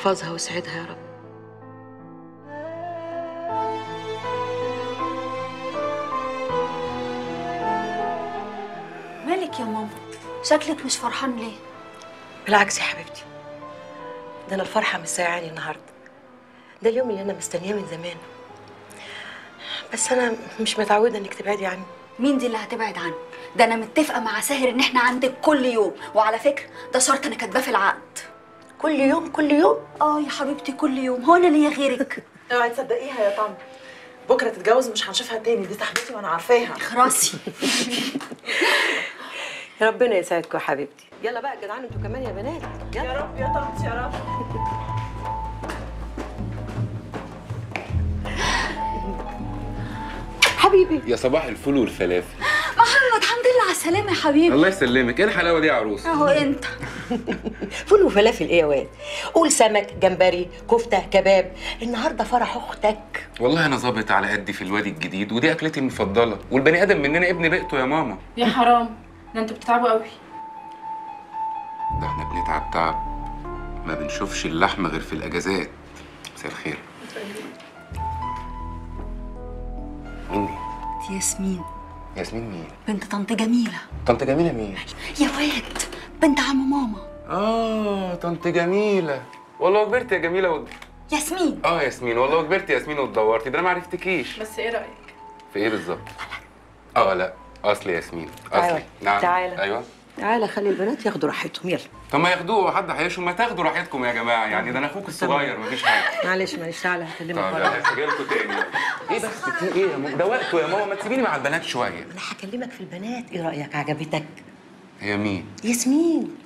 احفظها واسعدها يا رب. مالك يا ماما؟ شكلك مش فرحان ليه؟ بالعكس يا حبيبتي. ده أنا الفرحة مساعاني النهاردة. ده اليوم اللي أنا مستنياه من زمان. بس أنا مش متعودة إنك تبعدي عني. مين دي اللي هتبعد عنه ده أنا متفقة مع ساهر إن إحنا عندك كل يوم. وعلى فكرة ده شرط أنا كاتباه في العقد. كل يوم كل يوم؟ آه يا حبيبتي كل يوم. هو أنا ليا غيرك. اوعي تصدقيها يا طنط. بكرة تتجوز مش هنشوفها تاني. دي صاحبتي وأنا عارفاها. يا ربنا يسعدكم يا حبيبتي. يلا بقى جدعان أنتوا كمان يا بنات. يلا. يا رب يا طنط يا رب. حبيبي. يا صباح الفل والفلافل. محمد الحمد لله على السلامة يا حبيبي. الله يسلمك. إيه الحلاوة دي يا عروس؟ أهو أنت. فول وفلافل إيه يا واد؟ قول سمك جمبري كفتة كباب. النهارده فرح أختك. والله أنا ظابط على قدي في الوادي الجديد ودي أكلتي المفضلة. والبني آدم مننا ابن بيئته يا ماما. يا حرام. ده أنتوا بتتعبوا قوي. ده إحنا بنتعب تعب. ما بنشوفش اللحمة غير في الأجازات. مساء الخير. مين دي دي ياسمين. ياسمين مين؟ بنت طنط جميلة. طنط جميلة مين؟ يا واد بنت عم ماما. آه طنط جميلة. والله كبرت يا جميلة و... ياسمين. آه ياسمين. والله كبرت يا ياسمين واتدورتي ده أنا ما عرفتكيش. بس إيه رأيك؟ في إيه بالظبط؟ آه لا أصل ياسمين اصلي تعالى. نعم. تعالى. أيوه. تعالى خلي البنات ياخدوا راحتهم يلا. طب ما ياخدوه حد هيشوا ما تاخدوا راحتكم يا جماعة يعني ده أنا أخوك الصغير مفيش حاجة. معلش معلش تعالى هكلمك طب أنا تاني. إيه بس؟ في إيه يا ماما ده وقته يا ماما ما تسيبيني مع البنات شوية. أنا هكلمك في البنات. إيه رأيك؟ عجبتك؟ هي مين؟ ياسمين.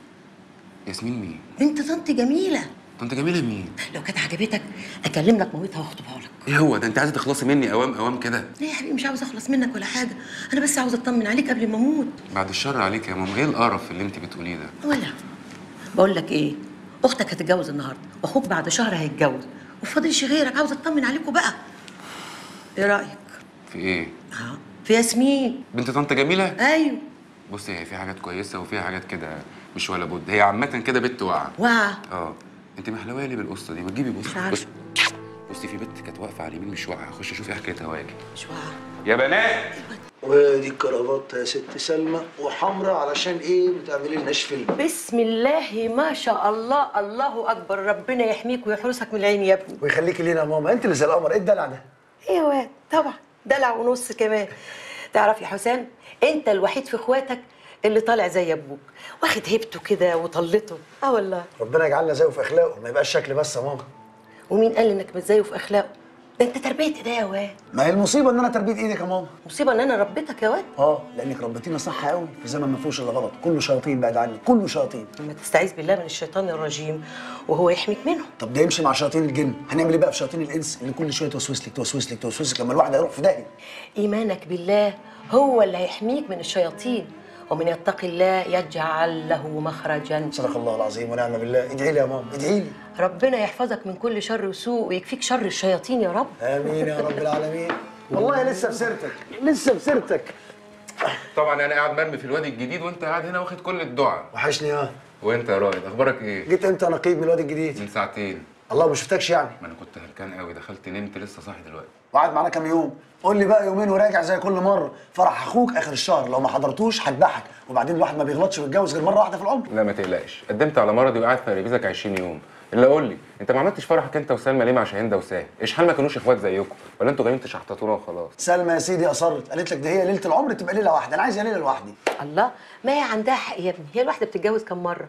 ياسمين مين؟ بنت طنط جميلة. طنط جميله مين؟ لو كانت عجبتك اكلم لك مامتها واخطبها لك. إيه هو ده؟ انت عايزه تخلصي مني اوام اوام كده؟ ليه يا حبيبي مش عاوزه اخلص منك ولا حاجة. أنا بس عاوزه اطمن عليك قبل ما أموت. بعد الشر عليك يا ماما إيه القرف اللي انت بتقوليه ده؟ ولا. بقول لك إيه أختك هتتجوز النهارده واخوك بعد شهر هيتجوز. وفاضلش غيرك عاوزه اطمن عليكم بقى. إيه رأيك؟ في إيه؟ آه في ياسمين. بنت طنط جميلة؟ أيوه. بصي هي في حاجات كويسة وفيها حاجات كده مش ولا بد. هي عامة كده بنت واقعة. واعه آه. انت محلويه ليه بالقصة دي ما تجيبي بص مش. بص بصي في بنت كانت واقفة على اليمين مش واقعة. اخش أشوف إيه حكايتها واجي مش واعه يا بنات! ودي الكرافات يا ست سلمى وحمراء علشان إيه؟ بتعملي لناش فيلم. بسم الله ما شاء الله الله أكبر. ربنا يحميك ويحرسك من العين يا ابني. ويخليكي لينا يا ماما. انت اللي زي القمر. إيه الدلع ده؟ إيه يا واد؟ طبعا دلع ونص كمان. تعرف يا حسام انت الوحيد في اخواتك اللي طالع زي أبوك واخد هيبته كده وطلته. آه والله. ربنا يجعلنا زيه في أخلاقه ما يبقاش شكل بس يا ماما ومين قال إنك مش زيه في أخلاقه؟ ده أنت تربيه ايديا يا واد. ما هي المصيبة إن أنا تربيه إيدك يا ماما. مصيبة إن أنا ربيتك يا واد؟ آه لأنك ربيتينا صح قوي في زمن ما فيهوش إلا غلط. كله شياطين بعد عني. كله شياطين. لما تستعيذ بالله من الشيطان الرجيم وهو يحميك منه. طب ده يمشي مع شياطين الجن. هنعمل إيه بقى في شياطين الإنس؟ اللي كل شوية توسوس لك توسوس لك توسوس لك. لما الواحد هيروح في داهية. إيمانك بالله هو اللي هيحميك من الشياطين. ومن يتقي الله يجعل له مخرجا. صدق الله العظيم ونعم بالله. ادعي لي يا ماما ادعي لي. ربنا يحفظك من كل شر وسوء ويكفيك شر الشياطين يا رب. آمين يا رب العالمين. والله لسه في سيرتك لسه في سيرتك طبعا أنا قاعد مرمي في الوادي الجديد وأنت قاعد هنا واخد كل الدعاء. وحشني آه. وأنت يا رائد أخبارك إيه؟ جيت إمتى نقيب من الوادي الجديد؟ من ساعتين. الله ما شفتكش يعني. ما أنا كنت هلكان قوي دخلت نمت لسه صاحي دلوقتي. وقعد معانا كام يوم؟ قول لي بقى يومين وراجع زي كل مرة. فرح أخوك آخر الشهر. لو ما حضرتوش هذبحك وبعدين الواحد ما بيغلطش ويتجوز غير مرة واحدة في العمر. لا ما تقلقش. قدمت على مرضي وقعدت في ريفيزك 20 يوم. الا قول لي انت ما عملتش فرحك انت وسلمى ليه مع شاهين وساهر اشحال ما كانوش اخوات زيكم؟ ولا أنتوا جايين تشحططونا وخلاص؟ سلمى يا سيدي أصرت. قالت لك ده هي ليلة العمر تبقى ليلة واحدة. أنا عايز ليلة لوحدي. الله ما هي عندها حق يا ابني. هي الواحده بتتجوز كم مرة؟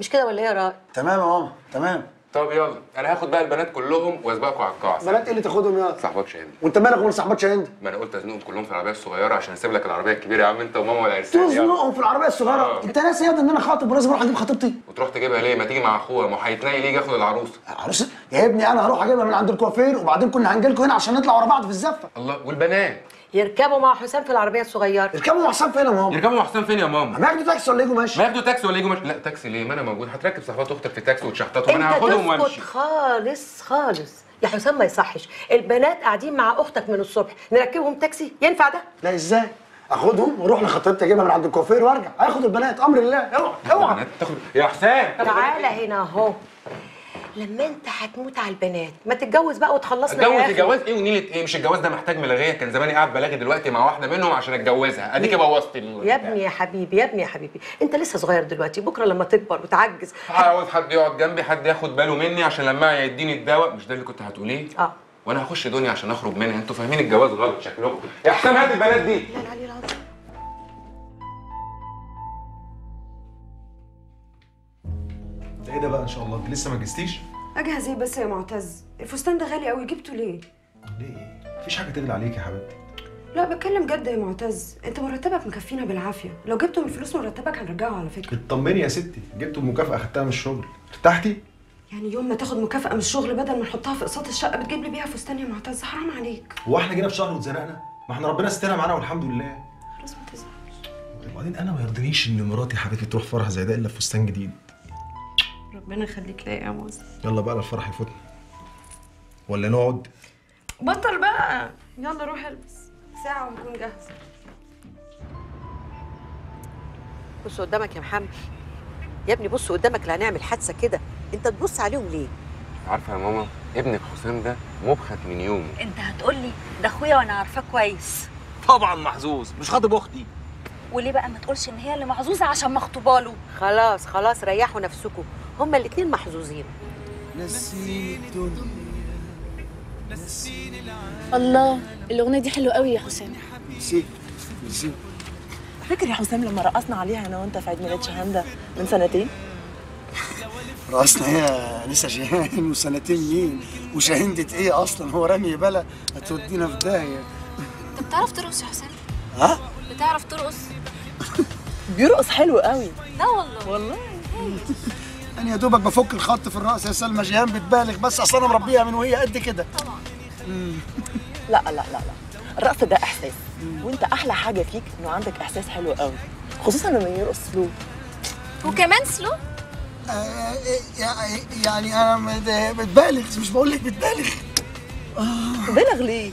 مش كده ولا إيه يا رائد تمام يا ماما تمام. طب يلا أنا هاخد بقى البنات كلهم واسبقكم على القاعة. بنات إيه اللي تاخدهم يا صاحبات شاهين وأنت مالك ومال صاحبات شاهين ما أنا قلت أزنقهم كلهم في العربية الصغيرة عشان أسيب لك العربية الكبيرة يا عم أنت وماما والعرسان. تزنقهم في العربية الصغيرة؟ آه. أنت ناسي يا إن أنا خاطب ولازم أروح أجيب خطيبتي؟ وتروح تجيبها ليه؟ ما تيجي مع أخوها ما هيتنقل يجي ياخد العروسه عروس يا ابني أنا هروح أجيبها من عند الكوافير وبعدين كنا هنجي لكم هنا عشان نطلع ورا بعض في الزفة. الله والبنات. يركبوا مع حسام في العربية الصغيرة. اركبوا مع حسام فين يا ماما؟ يركبوا مع حسام فين يا ماما؟ ما ياخدوا تاكسي ولا يجوا ماشي ما ياخدوا تاكسي ولا يجوا مش... لا تاكسي ليه؟ ما أنا موجود. هتركب صاحبات أختك في تاكسي وتشحططهم. أنا أنت هاخدهم وأمشي. خالص خالص. يا حسام ما يصحش. البنات قاعدين مع أختك من الصبح. نركبهم تاكسي؟ ينفع ده؟ لا إزاي؟ أخدهم وأروح لخطيبتي أجيبها من عند الكوافير وأرجع. هاخد البنات. أمر الله. أوعى أوعى. البنات تاخد يا حسام! تعالى هنا أهو. لما انت هتموت على البنات ما تتجوز بقى وتخلصنا اتجوز يا أخي جواز إيه ونيلة إيه؟ مش الجواز ده محتاج ملاغيه كان زماني قاعد بلاغي دلوقتي مع واحدة منهم عشان اتجوزها. اديك بوظت يا ابني يا حبيبي يا ابني يا حبيبي. انت لسه صغير دلوقتي بكرة لما تكبر وتعجز عاوز حد يقعد جنبي حد ياخد باله مني عشان لما يديني الدواء. مش ده اللي كنت هتقوليه؟ آه. وأنا هخش دنيا عشان اخرج منها. أنتوا فاهمين الجواز غلط شكلكم. يا حسام هات البنات دي. لا لا علي ده إيه ده بقى ان شاء الله؟ انت لسه ما جستيش؟ أجهز إيه بس يا معتز؟ الفستان ده غالي قوي جبته ليه؟ ليه؟ إيه مفيش حاجة تغلى عليك يا حبيبتي. لا بتكلم جد يا معتز. أنت مرتبك مكفينا بالعافية. لو جبته من فلوس مرتبك هنرجعه على فكرة. اطمني يا ستي جبت المكافاه خدتها من الشغل. ارتحتي يعني يوم ما تاخد مكافأة من الشغل بدل ما نحطها في أقساط الشقة بتجيب لي بيها فستان يا معتز. حرام عليك. هو إحنا جينا في شهر واتزنقنا؟ ما إحنا ربنا سترها معانا والحمد لله. خلاص ما تزعلش. وبعدين أنا ما يرضينيش إن مراتي حبيبتي تروح فرح زي ده إلا في فستان جديد. ربنا يخليك ليا يا موز يلا بقى الفرح يفوتنا. ولا نقعد؟ بطل بقى. يلا روح البس. ساعة وهكون جاهزة. بص قدامك يا محمد. يا ابني بص قدامك لا هنعمل حادثة كده. انت تبص عليهم ليه؟ عارفة يا ماما ابنك حسام ده مبخت من يومه. انت هتقولي ده اخويا وأنا عارفاه كويس. طبعا محظوظ مش خاطب أختي. وليه بقى ما تقولش إن هي اللي محظوظة عشان مخطوبه له خلاص خلاص ريحوا نفسكم هما الاتنين محظوظين. الله الأغنية دي حلوة قوي يا حسام. ميرسي ميرسي فاكر يا حسام لما رقصنا عليها أنا وأنت في عيد ميلاد شهانده من سنتين؟ رقصنا هي لسه جيهان وسنتين مين؟ وشاهندة إيه أصلا؟ هو رمي بلا هتودينا في داهية. أنت بتعرف ترقص يا حسام؟ ها؟ بتعرف ترقص؟ بيرقص حلو قوي. لا والله. والله. أنا يا دوبك بفك الخط في الرقص يا سلمى جيهان بتبالغ بس أصل أنا مربيها من وهي قد كده. لا لا لا لا. الرقص ده إحساس. وأنت أحلى حاجة فيك إنه عندك إحساس حلو قوي خصوصا لما يرقص سلو وكمان سلو آه، يعني- يعني أنا بتبالغ مش بقول لك بتبالغ. بالغ ليه؟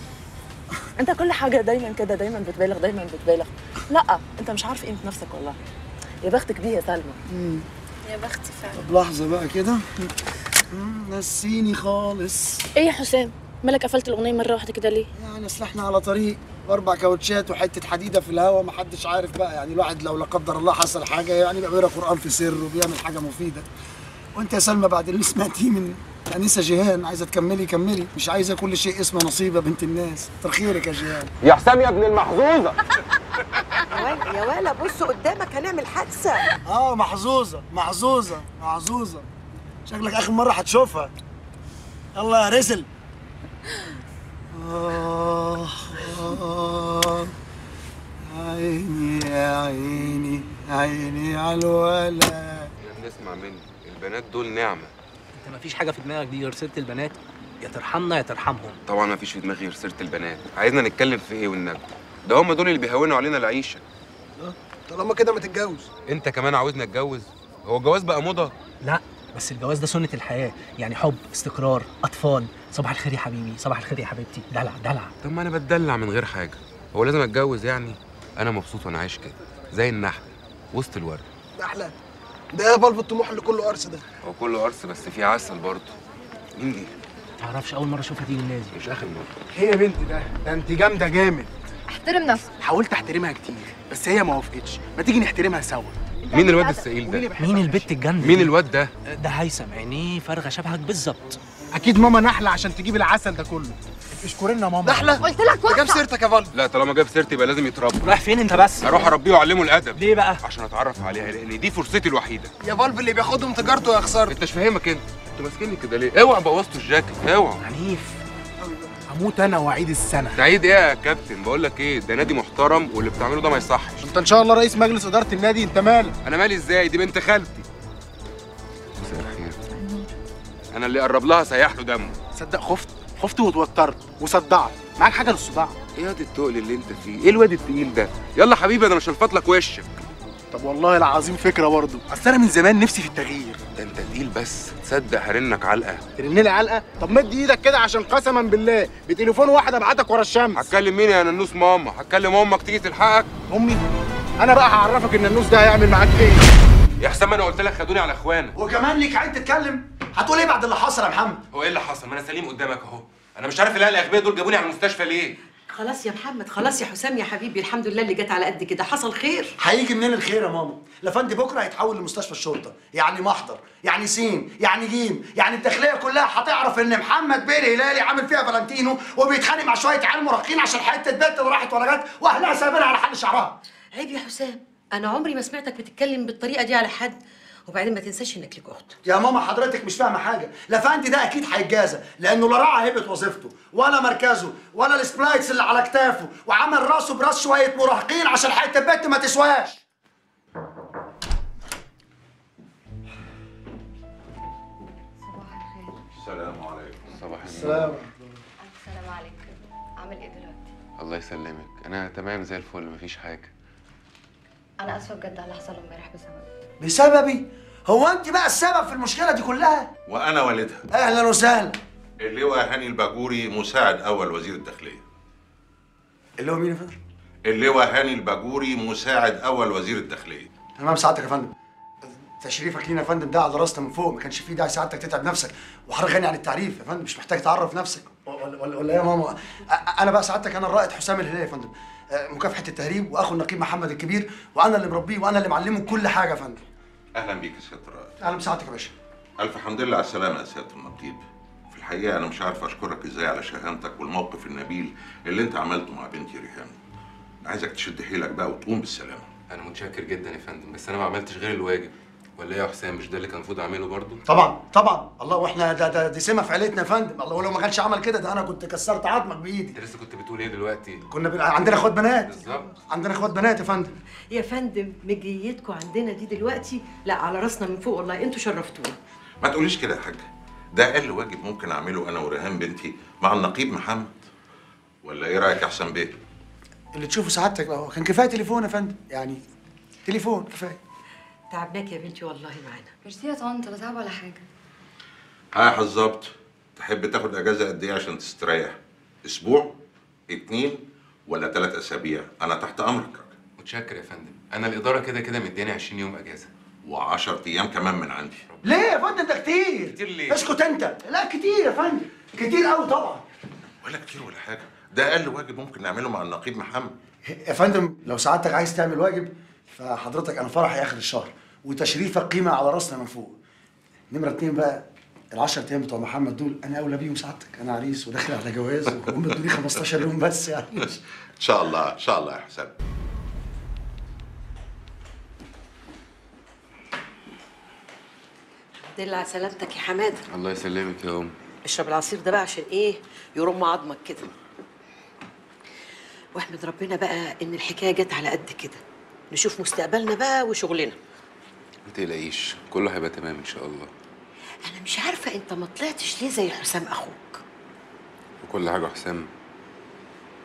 أنت كل حاجة دايما كده دايما بتبالغ دايما بتبالغ. لا أنت مش عارف قيمة نفسك والله. يا بختك بيه يا سلمى. يا بختي فعلا. طب لحظة بقى كده. نسيني خالص. إيه يا حسام؟ مالك قفلت الأغنية مرة واحدة كده ليه؟ يعني اصل إحنا على طريق أربع كاوتشات وحتة حديدة في الهواء محدش عارف بقى. يعني الواحد لو لا قدر الله حصل حاجة يعني بقى بيقرا قرآن في سر وبيعمل حاجة مفيدة. وانت يا سلمى بعد اللي سمعتيه من أنسة جيهان عايزة تكملي كملي. مش عايزة كل شيء اسمه نصيبة بنت الناس. كتر خيرك يا جيهان. يا حسام يا ابن المحظوظة. يا ولا بص قدامك هنعمل حادثة. آه محظوظة محظوظة محظوظة. شكلك آخر مرة هتشوفها. يلا يا رسل آه آه عيني يا عيني عيني على الولد إحنا بنسمع مني البنات دول نعمة. مفيش حاجة في دماغك دي غير سيرة البنات. يا ترحمنا يا ترحمهم. طبعا ما فيش في دماغي غير سيرة البنات. عايزنا نتكلم في إيه والنبي؟ ده هم دول اللي بيهونوا علينا العيشة. طالما كده ما تتجوز. أنت كمان عاوزنا أتجوز؟ هو الجواز بقى موضة؟ لا بس الجواز ده سنة الحياة. يعني حب استقرار أطفال. صباح الخير يا حبيبي صباح الخير يا حبيبتي. دلع دلع. طب ما أنا بتدلع من غير حاجة. هو لازم أتجوز يعني؟ أنا مبسوط وأنا عايش كده زي النحل وسط الورد. أحلى ده إيه بلب الطموح اللي كله قرص ده. هو كله قرص بس فيه عسل برضه. مين دي؟ تعرفش أول مرة أشوفها دي الناس مش آخر مرة. هي بنت ده. ده انت جامدة جامد. احترم نفسك. حاولت احترمها كتير بس هي ما وافقتش. ما تيجي نحترمها سوا. مين الواد السئيل ده؟ مين البت الجنة مين الواد ده؟ ده هيثم عينيه فارغة شبهك بالظبط. أكيد ماما نحلة عشان تجيب العسل ده كله. اشكرنا يا ماما نحله قلت لك ده جاب سيرتك يا فالف لا طالما جاب سيرتي يبقى لازم يتربى. رايح فين انت بس؟ أروح اربيه واعلمه الادب. ليه بقى؟ عشان اتعرف عليها لأن دي فرصتي الوحيدة. يا فالف اللي بياخدهم تجارته يا خساره انت مش فاهمك انت. أنتوا ماسكيني كده ليه؟ اوعى بوظتوا الجاكيت اوعى. عنيف. هموت أنا واعيد السنة. سعيد إيه يا كابتن؟ بقول لك إيه ده نادي محترم واللي بتعمله ده ما يصحش. انت ان شاء الله رئيس مجلس إدارة النادي انت مالك أنا مالي إزاي؟ دي بنت خالتي. مساء الخير. أنا اللي قرب لها سيح له دمه. صدق خفت. خفت واتوترت وصدعت. معاك حاجة للصداع؟ إيه ياض التقل اللي انت فيه؟ إيه الواد التقيل ده؟ يلا حبيبي أنا مش هلفط لك وشك. طب والله العظيم فكرة برضه. أصل أنا من زمان نفسي في التغيير. ده انت تقيل بس. تصدق هرنك علقة. ترن لي علقة؟ طب مد إيدك كده عشان قسما بالله. بتليفون واحد أبعتك ورا الشمس. هتكلم مين يا ننوس ماما؟ هتكلم أمك تيجي تلحقك؟ أمي أنا بقى هعرفك ان النوس ده هيعمل معاك إيه. يا حسام أنا قلت لك خدوني على إخوانا. وكمان ليك عين تتكلم. هتقول إيه بعد اللي حصل يا محمد؟ هو إيه اللي حصل؟ ما أنا سليم قدامك أهو. أنا مش عارف العيال الاغبياء دول جابوني على المستشفى ليه؟ خلاص يا محمد خلاص يا حسام يا حبيبي الحمد لله اللي جت على قد كده. حصل خير؟ هيجي منين الخير يا ماما؟ الأفندي بكرة هيتحول لمستشفى الشرطة يعني محضر يعني سين يعني جيم يعني الداخلية كلها هتعرف إن محمد بيه الهلالي عامل فيها فالنتينو وبيتخانق مع شوية عيال مراهقين عشان حتة بنت اللي راحت ولا جت وأهلها سايبينها على حل شعرها. عيب يا حسام أنا عمري ما سمعتك بتتكلم بالطريقة دي على حد. وبعدين ما تنساش إنك ليك اخت يا ماما حضرتك مش فاهمة حاجة. الأفندي ده أكيد هيتجازى لأنه لا راعى هيبة وظيفته ولا مركزه ولا الاسبلايت اللي على كتافه وعمل راسه براس شوية مراهقين عشان حتة بنت ما تسواش. السلام عليكم. صباح السلام السلام عليكم. عامل إيه دلوقتي؟ الله يسلمك. أنا تمام زي الفل مفيش حاجة. أنا آسفة بجد على اللي حصل امبارح بسبب بسببي؟ هو أنت بقى السبب في المشكلة دي كلها؟ وأنا والدها. أهلا وسهلا. اللواء هاني الباجوري مساعد أول وزير الداخلية. اللي هو مين يا فندم؟ اللواء هاني الباجوري مساعد أول وزير الداخلية. تمام سعادتك يا فندم. تشريفك لينا يا فندم ده على راسنا من فوق ما كانش فيه داعي سعادتك تتعب نفسك. وحضرتك غني عن التعريف يا فندم مش محتاج تعرف نفسك. ولا, ولا, ولا يا ماما. أنا بقى سعادتك أنا الرائد حسام الهلالي يا فندم. مكافحة التهريب وأخو النقيب محمد الكبير وأنا اللي مربيه وأنا اللي معلمه كل حاجة يا فندم. أهلا بيك يا سياده الرائد أهلا بسعادتك يا باشا. ألف حمد لله على السلامة يا سياده النقيب. في الحقيقة أنا مش عارف أشكرك إزاي على شهامتك والموقف النبيل اللي أنت عملته مع بنتي ريهام. عايزك تشد حيلك بقى وتقوم بالسلامة. أنا متشكر جدا يا فندم بس أنا ما عملتش غير الواجب. ولا إيه يا حسام مش ده اللي كان المفروض أعمله برضه؟ طبعا طبعا. الله وإحنا ده ده دي سمة في عيلتنا يا فندم. الله ولو ما كانش عمل كده ده أنا كنت كسرت عظمك بإيدي. أنت لسه كنت بتقول إيه دلوقتي؟ كنا بقى عندنا إخوات بنات. بالظبط. عندنا إخوات بنات يا فندم. يا فندم مجيتكم عندنا دي دلوقتي؟ لا على راسنا من فوق والله. أنتوا شرفتونا. ما تقوليش كده يا حاج. ده أقل واجب ممكن أعمله أنا وريهام بنتي مع النقيب محمد. ولا إيه رأيك يا حسن بيه؟ اللي تشوفه سعادتك بقى هو كان كفاية تليفون يا فندم؟ يعني تليفون كفاية. تعبناك يا بنتي والله معانا. ميرسي يا طنط لا تعب ولا حاجة. ها حظبط تحب تاخد أجازة قد إيه عشان تستريح؟ أسبوع؟ اتنين؟ ولا ثلاث أسابيع؟ أنا تحت أمرك. متشكر يا فندم. أنا الإدارة كده كده مدياني 20 يوم أجازة. و10 أيام كمان من عندي. ليه يا فندم؟ ده كتير. كتير ليه؟ اسكت أنت. لا كتير يا فندم. كتير قوي طبعا. ولا كتير ولا حاجة. ده أقل واجب ممكن نعمله مع النقيب محمد. يا فندم لو سعادتك عايز تعمل واجب فحضرتك أنا فرحي آخر الشهر. وتشريفك قيمه على رأسنا من فوق. نمرة اتنين بقى ال 10 أيام بتوع محمد دول أنا أولى بيهم سعادتك. أنا عريس وداخل على جواز وهم ادوني 15 يوم بس يعني. إن شاء الله إن شاء الله يا حسن الحمد لله على سلامتك يا حمادة. الله يسلمك يا أم. اشرب العصير ده بقى عشان إيه؟ يرم عظمك كده. واحمد ربنا بقى إن الحكاية جت على قد كده. نشوف مستقبلنا بقى وشغلنا. ما تقلقيش كله هيبقى تمام إن شاء الله. أنا مش عارفة أنت ما طلعتش ليه زي حسام أخوك. وكل حاجة حسام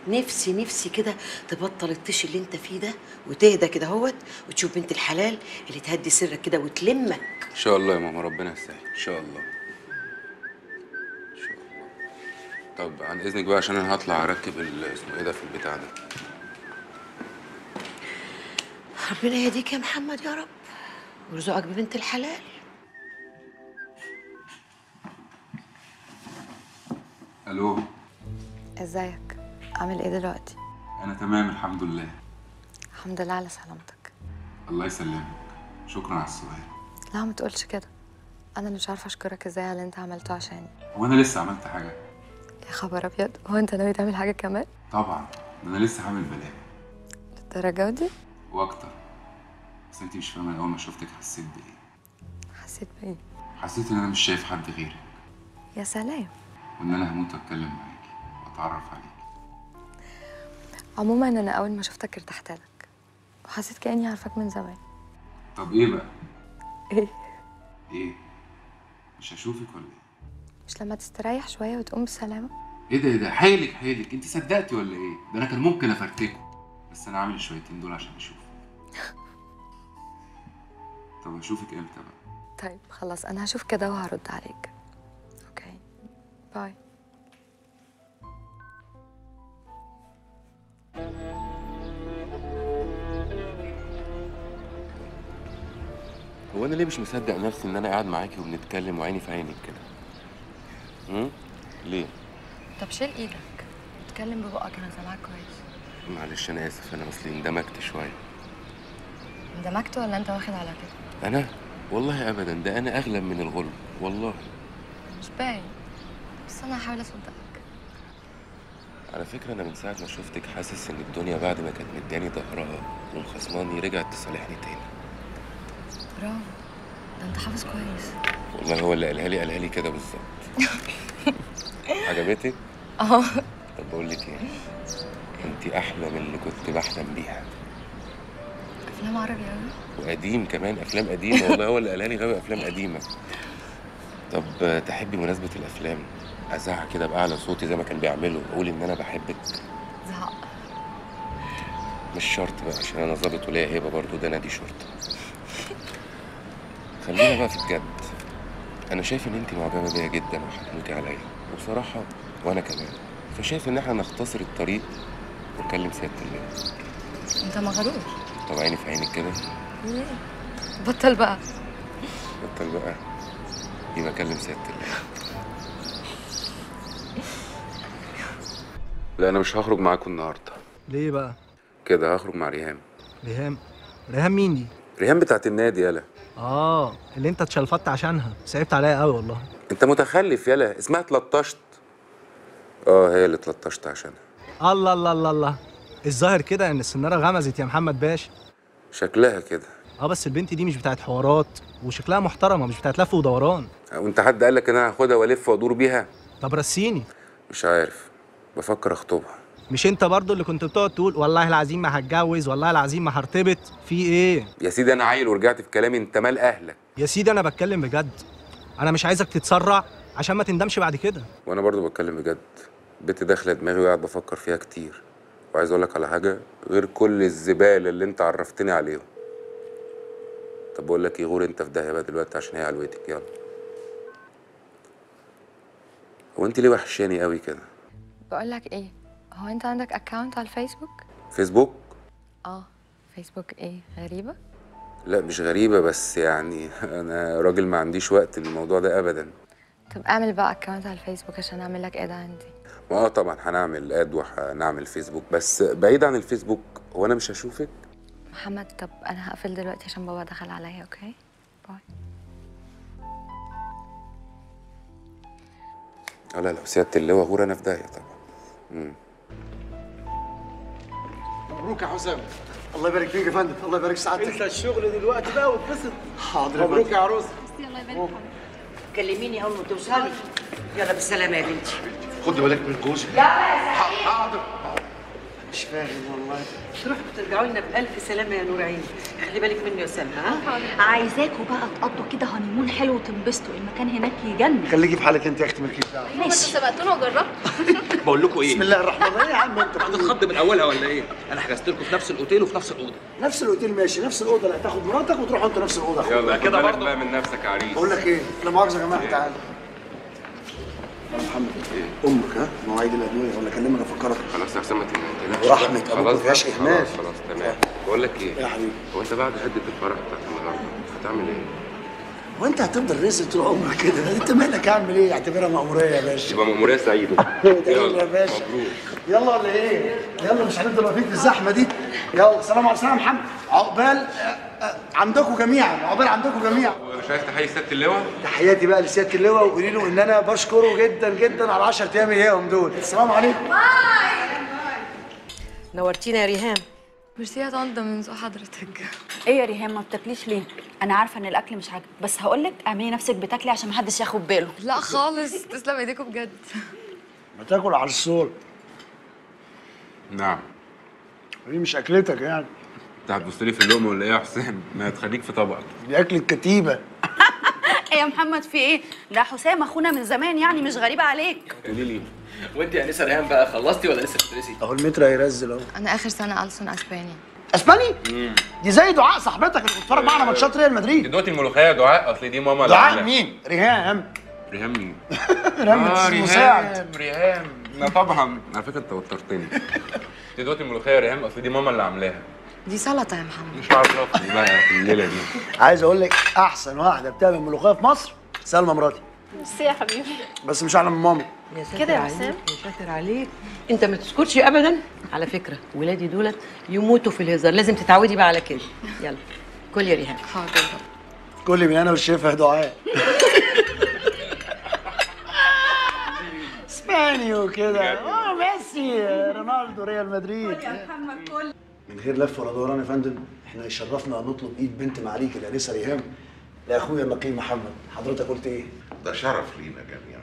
نفسي نفسي كده تبطل الطيش اللي أنت فيه ده وتهدى كده أهوت وتشوف بنت الحلال اللي تهدي سرك كده وتلمك. إن شاء الله يا ماما ربنا يسهل إن شاء الله. إن شاء الله. طب عن إذنك بقى عشان أنا هطلع أركب اسمه إيه ده في البتاع ده. ربنا يهديك يا محمد يا رب. ويرزقك ببنت الحلال. ألو. إزيك؟ عامل إيه دلوقتي؟ أنا تمام الحمد لله. الحمد لله على سلامتك. الله يسلمك. شكرا على السؤال. لا ما تقولش كده. أنا مش عارفة أشكرك إزاي على اللي أنت عملته عشاني. هو أنا لسه عملت حاجة؟ يا خبر أبيض. هو أنت ناوي تعمل حاجة كمان؟ طبعا. ده أنا لسه عامل بلاء للدرجة دي؟ وأكتر. انت مش فاهمة أول ما شفتك حسيت بإيه؟ حسيت بإيه؟ حسيت إن أنا مش شايف حد غيرك. يا سلام. وإن أنا هموت وأتكلم معاكي وأتعرف عليكي. عموما أنا أول ما شفتك ارتحت لك. وحسيت كأني عارفاك من زمان. طب إيه بقى؟ إيه؟ إيه؟ مش هشوفك ولا إيه؟ مش لما تستريح شوية وتقوم بالسلامه إيه ده إيه ده؟ حيلك حيلك. انت صدقتي ولا إيه؟ ده أنا كان ممكن افرتكه بس أنا عامل الشويتين دول عشان أشوف. طب اشوفك إمتى بقى؟ طيب خلاص أنا هشوف كده وهرد عليك. OK. Bye. هو أنا ليه مش مصدق نفسي إن أنا قاعد معاكي وبنتكلم وعيني في عينك كده؟ امم ليه؟ طب شيل إيدك. اتكلم ببقك أنا سامعاك كويس. معلش أنا آسف أنا أصلي اندمجت شوية. اندمجت ولا أنت واخد على كده؟ أنا؟ والله ابدا ده أنا أغلب من الغلب والله. مش باين بس أنا هحاول أصدقك. على فكرة أنا من ساعة ما شفتك حاسس إن الدنيا بعد ما كانت مداني ظهرها ومخصماني رجعت تصالحني تاني. برافو ده أنت حافظ كويس. والله هو اللي قالها لي قالها لي كده بالظبط. عجبتك؟ آه طب بقول لك إيه أنت أحلى من اللي كنت بحلم بيها. أفلام عربي قوي وقديم كمان أفلام قديمة والله هو اللي قالها لي غاوي أفلام قديمة. طب تحبي مناسبه الأفلام ازعق كده بأعلى صوتي زي ما كان بيعملوا واقول إن أنا بحبك. زهق. مش شرط بقى عشان أنا ظابط وليا هيبة برضه ده نادي شرطة. خلينا بقى في الجد. أنا شايف إن انت معجبة بيا جدا وهتموتي عليا وبصراحه وأنا كمان. فشايف إن إحنا نختصر الطريق ونكلم سيادة الله أنت مغرور طب عيني في عينك كده. ليه بطل بقى. بطل بقى. يبقى كلم سيادة الله. لا أنا مش هخرج معاكم النهارده. ليه بقى؟ كده هخرج مع ريهام. ريهام؟ ريهام مين دي؟ ريهام بتاعت النادي يلا آه اللي أنت اتشلفطت عشانها. صعبت عليا قوي والله. أنت متخلف يلا اسمها اتلطشت. آه هي اللي اتلطشت عشانها. الله الله الله الله. الظاهر كده إن السنارة غمزت يا محمد باشا شكلها كده. آه بس البنت دي مش بتاعت حوارات وشكلها محترمة مش بتاعت لف ودوران. وانت حد قال لك إن أنا هاخدها وألف وأدور بيها؟ طب رسيني. مش عارف. بفكر أخطبها. مش أنت برضو اللي كنت بتقعد تقول والله العظيم ما هتجوز والله العظيم ما هرتبط؟ في إيه؟ يا سيدي أنا عيل ورجعت في كلامي أنت مال أهلك. يا سيدي أنا بتكلم بجد. أنا مش عايزك تتسرع عشان ما تندمش بعد كده. وأنا برضو بتكلم بجد. بنت داخلة دماغي وقاعد بفكر فيها كتير. وعايز أقول لك على حاجة غير كل الزباله اللي أنت عرفتني عليهم. طب بقول لك إيه غور أنت في داهية بقى دلوقتي عشان هي علوتك يلا. هو أنت ليه وحشاني قوي كده؟ بقول لك إيه هو أنت عندك اكاونت على الفيسبوك؟ فيسبوك؟ آه فيسبوك إيه غريبة؟ لا مش غريبة بس يعني أنا راجل ما عنديش وقت للموضوع ده ابدا. طب اعمل بقى account على الفيسبوك عشان اعمل لك add عندي. ما آه طبعا هنعمل add وهنعمل فيسبوك بس بعيد عن الفيسبوك هو أنا مش هشوفك. محمد طب أنا هقفل دلوقتي عشان بابا دخل عليا OK؟ Bye. آه لا لو سيادة اللواء غور أنا في داهية طبعا. مم. مبروك يا حسام. الله يبارك فيك يا فندم الله يبارك في سعادتك. انت الشغل دلوقتي بقى واتبسط. حاضر مبروك. يا عروسه الله يبارك كلميني أول ما توصلي. يلا بالسلامة يا بنتي. خدي بالك من جوزك يلا حاضر. مش فاهم والله. تروحوا ترجعوا لنا بألف سلامة يا نور عيني. خلي بالك مني يا سلمى ها؟ عايزاكوا بقى تقضوا كده هنيمون حلو وتنبسطوا. المكان هناك يجنن. خليكي في حالك انت يا أختي مالكيش دعوه انت سبقتونا وجربت بقول لكم إيه؟ بسم الله الرحمن الرحيم. يا عم أنت هتتخض من أولها ولا إيه؟ أنا حجزت لكم في نفس الأوتيل وفي نفس الأوضة. نفس الأوتيل ماشي. نفس الأوضة لا تاخد مراتك وتروحوا أنتوا نفس الأوضة. يلا كده كده برضه. بقى من نفسك يا عريس. بقول لك إيه؟ لا مؤاخذة يا جماعة تعالى. يا محمد. أمك ها؟ مواعيد الادويه ولا أكلمك أفكرك. خلاص يا حسام ما تقلقش. ورحمة أبوك خلاص ما فيهاش بقى، إهمال. خلاص تمام. بقول لك إيه؟ يا حبيبي. هو أنت بعد عده الفرح بتاعت النهارده هتعمل إيه؟ وانت هتفضل رزق طول عمرك كده. انت مالك اعمل إيه اعتبرها مأمورية يا باشا. يبقى مأمورية سعيدة. يلا يا باشا. مبروك. يلا ولا إيه؟ يلا مش هنفضل واقفين في الزحمة دي. يلا سلام عليكم سلام يا محمد. عقبال عندكم جميعا عقبال عندكم جميعا. مش عايز تحيي سيادة اللواء؟ تحياتي بقى لسيادة اللواء وقولي له إن أنا بشكره جدا جدا على 10 أيام اياهم دول. السلام عليكم. نورتينا يا ريهام. ميرسي يا طنط؟ من ذوق حضرتك. إيه يا ريهام ما بتاكليش ليه؟ أنا عارفة ان الأكل مش عاجبك بس هقول لك اعملي نفسك بتاكلي عشان محدش ياخد باله. لا خالص تسلم ايديكم بجد. ما تاكل على الصور نعم. دي مش أكلتك يعني. انت هتبص لي في اللقمة ولا إيه يا حسام؟ ما هتخليك في طبقك. دي اكل الكتيبه إيه يا محمد في إيه؟ ده حسام اخونا من زمان يعني مش غريبه عليك. قولي لي. وانت يا انسه ريهام بقى خلصتي ولا لسه بتدرسي؟ أهو المتر هيرزل أهو. أنا آخر سنة ألسن أسباني. أسباني؟ دي زي دعاء صاحبتك اللي بتتفرج معانا ماتشات ريال مدريد. دلوقتي الملوخية دعاء أصل دي ماما اللي دعاء. مين؟ ريهام. ريهام مين؟ ريهام آه، مساعد ريهام لا طبعا. على فكرة أنت وترتني. دي دلوقتي الملوخية يا ريهام أصل دي ماما اللي عاملاها. دي سلطة يا محمد. مش عارف بقى في الليلة دي. عايز أقول لك أحسن واحدة بتعمل ملوخية في مصر سلمى مراتي. ميرسي يا حبيبي. بس مش اعلى من مامي يا ساتر كده يا عليك، حسام؟ يا ساتر عليك. انت ما تسكتش ابدا. على فكرة ولادي دولت يموتوا في الهزار. لازم تتعودي بقى على كده. يلا كل يا ريهام. حاضر. كل من أنا والشيفه دعاء. اسباني وكده. آه ميسي رونالدو ريال مدريد. من غير لف ولا دوران يا فندم إحنا يشرفنا ان نطلب إيد بنت معاليك الأنسة ريهام. لاخويا النقيب محمد. حضرتك قلت إيه؟ ده شرف لينا جميعا.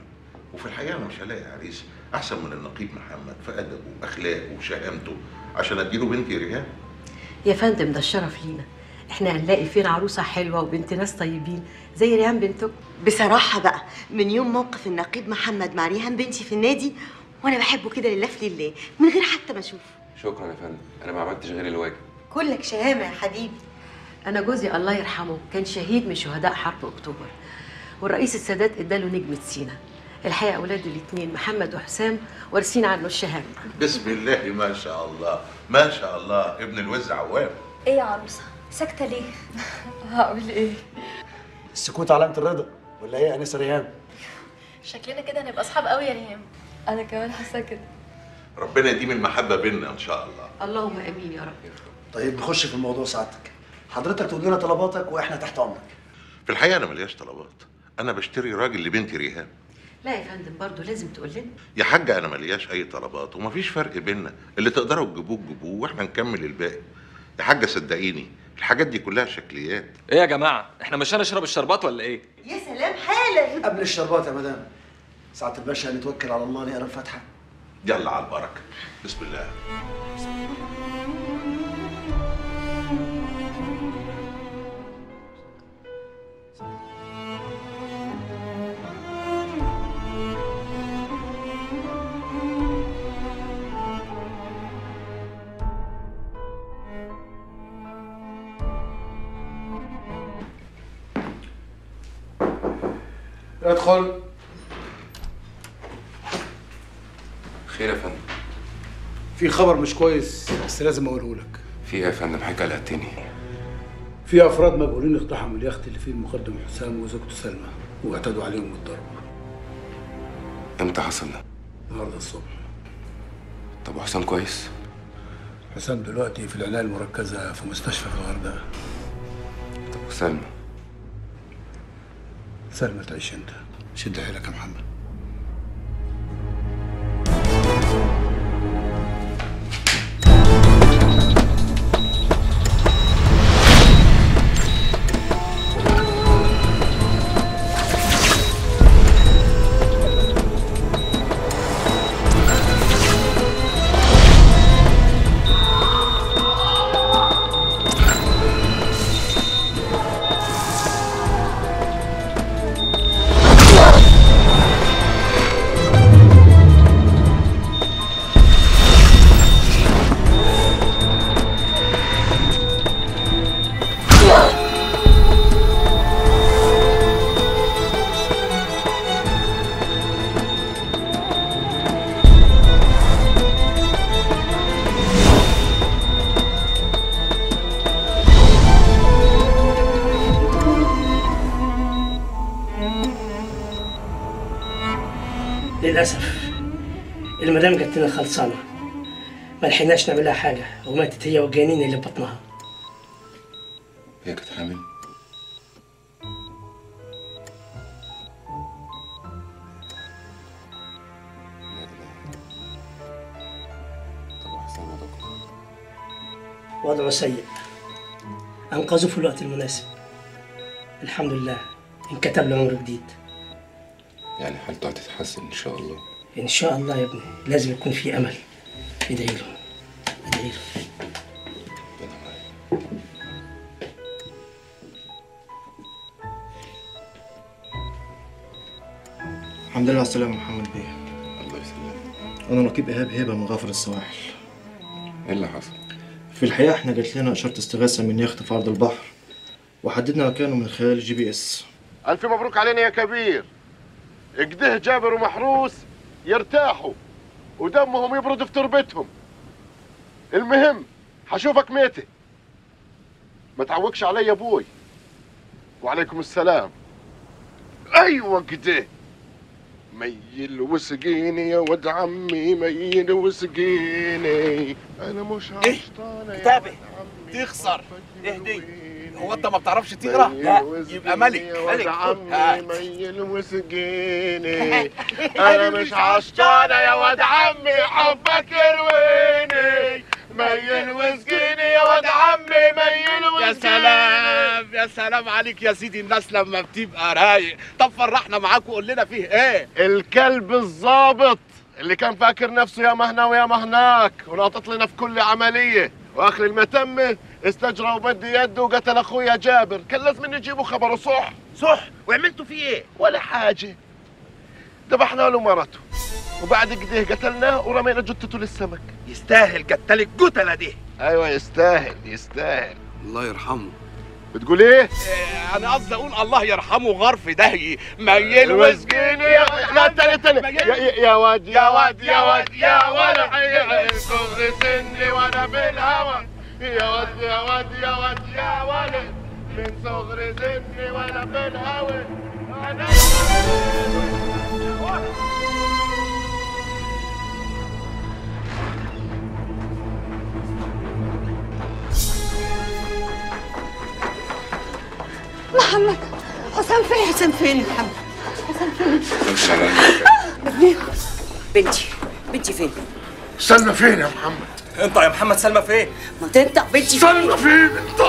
وفي الحقيقة أنا مش هلاقي عريس أحسن من النقيب محمد في أدبه واخلاقه وشهامته عشان أديله بنتي ريهام. يا فندم ده الشرف لينا. إحنا هنلاقي فين عروسة حلوة وبنت ناس طيبين زي ريهام بنتك بصراحة بقى من يوم موقف النقيب محمد مع ريهام بنتي في النادي وأنا بحبه كده لله في لله من غير حتى ما أشوفه. شكرا يا فندم أنا ما عملتش غير الواجب. كلك شهامة يا حبيبي. أنا جوزي الله يرحمه كان شهيد من شهداء حرب أكتوبر والرئيس السادات إداله نجمة سينا. الحقيقة اولاده الاثنين محمد وحسام وارثين عنه الشهاده بسم الله ما شاء الله ما شاء الله ابن الوز عوام. إيه يا عروسة؟ ساكتة ليه؟ هقول إيه؟ السكوت علامه الرضا ولا إيه يا انسه ريهام؟ شكلنا كده هنبقى أصحاب قوي يا ريهام. أنا كمان حاسة كده. ربنا يديم المحبة بيننا إن شاء الله. اللهم آمين يا رب. طيب نخش في الموضوع سعادتك. حضرتك تقول لنا طلباتك وإحنا تحت أمرك. في الحقيقة أنا ملياش طلبات. أنا بشتري راجل لبنتي ريهام. لا يا فندم برضه لازم تقول لنا. يا حاجة أنا ملياش أي طلبات ومفيش فرق بينا اللي تقدروا تجيبوه تجيبوه وإحنا نكمل الباقي. يا حاجة صدقيني الحاجات دي كلها شكليات. إيه يا جماعة؟ إحنا مش هنشرب الشربات ولا إيه؟ يا سلام حالا. قبل الشربات يا مدام. ساعة الباشا هنتوكل على الله نقرأ الفاتحة. يلا على البركة. بسم الله. ادخل. خير يا فندم. في خبر مش كويس بس لازم أقوله لك. في إيه يا فندم؟ حاجة قلقتني. في أفراد مجهولين اقتحموا اليخت اللي فيه المقدم حسام وزوجته سلمى واعتدوا عليهم بالضرب. إمتى حصل ده؟ النهارده الصبح. طب وحسام كويس؟ حسام دلوقتي في العناية المركزة في مستشفى في الغردقة. طب وسلمى؟ سلمى تعيش أنت. شد حيلك يا محمد. لحقناش نعمل لها حاجة وماتت هي والجنين اللي بطنها. هي كانت حامل وضعه سيء. أنقذه في الوقت المناسب. الحمد لله. انكتب له عمر جديد. يعني حالته هتتحسن إن شاء الله. إن شاء الله يا ابني. لازم يكون في أمل. ادعي له. الحمد لله على السلامة يا محمد بيه. الله يسلمك. أنا نقيب إيهاب هبة من خفر السواحل. إيه اللي حصل؟ في الحقيقة إحنا جات لنا إشارة استغاثة من يخت في عرض البحر وحددنا مكانه من خلال ال GPS. ألف مبروك علينا يا كبير. اجده جابر ومحروس يرتاحوا ودمهم يبرد في تربتهم. المهم هشوفك ميتة. ما تعوقش علي يا أبوي. وعليكم السلام. أيوه كده ميل وسقيني يا ولد عمي ميل وسقيني. أنا مش عشطانة يا تابع. تخسر. اهدي هو أنت ما بتعرفش تقرأ؟ لا. يبقى ملك ملك. ميل وسقيني. أنا مش عشطانة يا واد عمي حبك يرويني ميل وسقيني يا واد عمي ميل وسقيني يا سلام يا سلام عليك يا سيدي الناس لما بتبقى رايق. طب فرحنا معاك وقول لنا فيه إيه؟ الكلب الظابط اللي كان فاكر نفسه يا مهنا ويا مهناك وناطط لنا في كل عملية. وآخر المتمه استجرى ومد يده وقتل أخويا جابر. كان لازم نجيبه خبره صح صح؟ وعملتوا فيه إيه؟ ولا حاجة. ذبحنا له مرته. وبعد كده قتلناه ورمينا جثته للسمك. يستاهل قتل القتلة دي. أيوه يستاهل يستاهل. الله يرحمه. بتقول إيه؟ أنا قصدي أقول الله يرحمه غرف دهي. ميل وسقيني يا لا تاني تاني. يا, يا- يا واد يا واد يا واد. يا ولد صغر سني وأنا بالهوى. يا واد يا واد يا واد يا ولد من صغر سني وأنا بالهوى. أنا محمد حسام فين؟ حسام فين يا محمد؟ حسام فين؟ بنتي بنتي فين؟ سلمى فين يا محمد؟ انت يا محمد سلمى فين؟ ما تنطق بنتي. سلمى فين؟ انت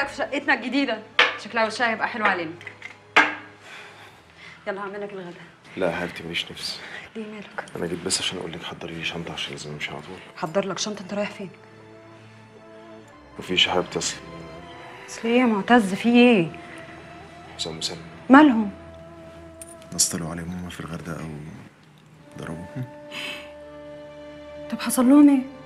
رايك في شقتنا الجديدة. شكلها وشها هيبقى حلو علينا. يلا هعمل لك الغدا. لا يا حبيبتي ماليش نفس. ليه مالك؟ أنا جيت بس عشان أقول لك حضري لي شنطة عشان لازم أمشي على طول. حضر لك شنطة أنت رايح فين؟ مفيش يا حبيبتي أصل أصل إيه؟ يا معتز في إيه؟ حسام وسلمى. مالهم؟ ناس طلعوا عليهم هما في الغردقة وضربوهم طب حصل لهم إيه؟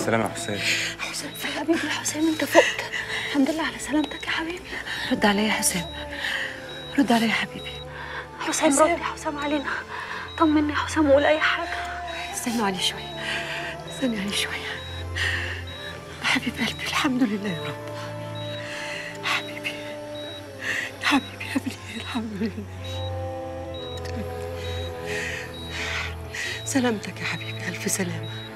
السلامة يا حسام حسام يا حبيبي يا حسام أنت فقت. الحمد لله على سلامتك يا حبيبي. رد عليا يا حسام. رد عليا يا حبيبي. حسام رد يا حسام علينا. طمني يا حسام وقول أي حاجة. استنوا عليه شوية. استنوا عليه شوية. حبيب قلبي الحمد لله يا رب. حبيبي حبيبي يا ابني الحمد لله. سلامتك يا حبيبي ألف سلامة.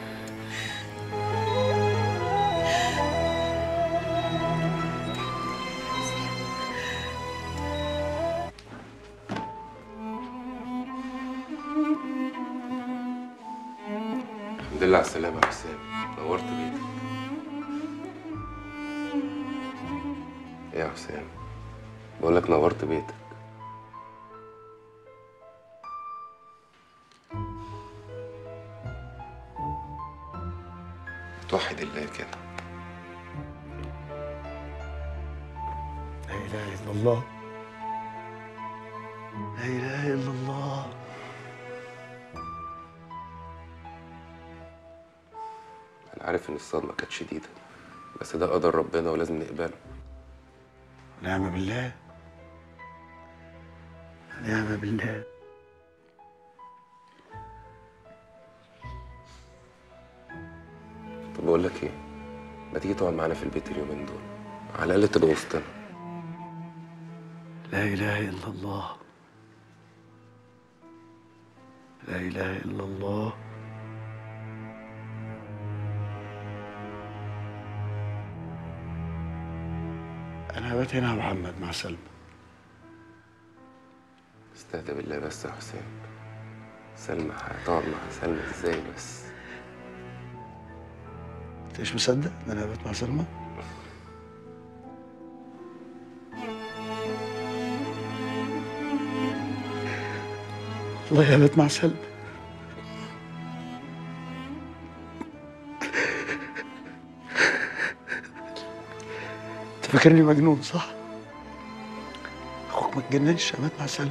الحمد لله على السلامة يا حسام نورت بيتك يا حسام بقول لك نورت بيتك. توحد الله كده. لا إله إلا الله. عارف إن الصدمة كانت شديدة بس ده قدر ربنا ولازم نقبله. نعم بالله؟ نعم بالله. طب بقول لك إيه؟ ما تيجي تقعد معانا في البيت اليومين دول على الأقل تبقى وسطنا. لا إله إلا الله. لا إله إلا الله. أنا هبات هنا يا محمد مع سلمى استهدى بالله بس يا حسين. سلمى هتقعد مع سلمى إزاي بس؟ أنت مش مصدق إن أنا هبات مع سلمى؟ والله هبات مع سلمى. فاكرني مجنون صح؟ أخوك ما اتجننش هبات مع سلمى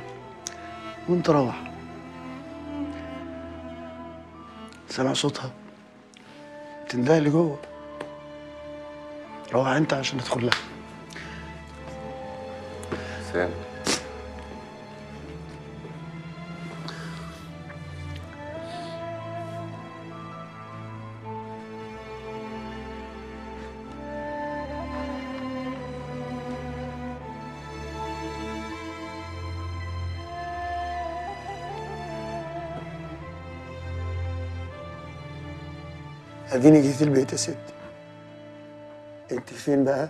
وأنت روح. سامع صوتها. تندهلي لي جوه. روح أنت عشان أدخل لها. اديني جيت البيت يا ستي انت فين بقى؟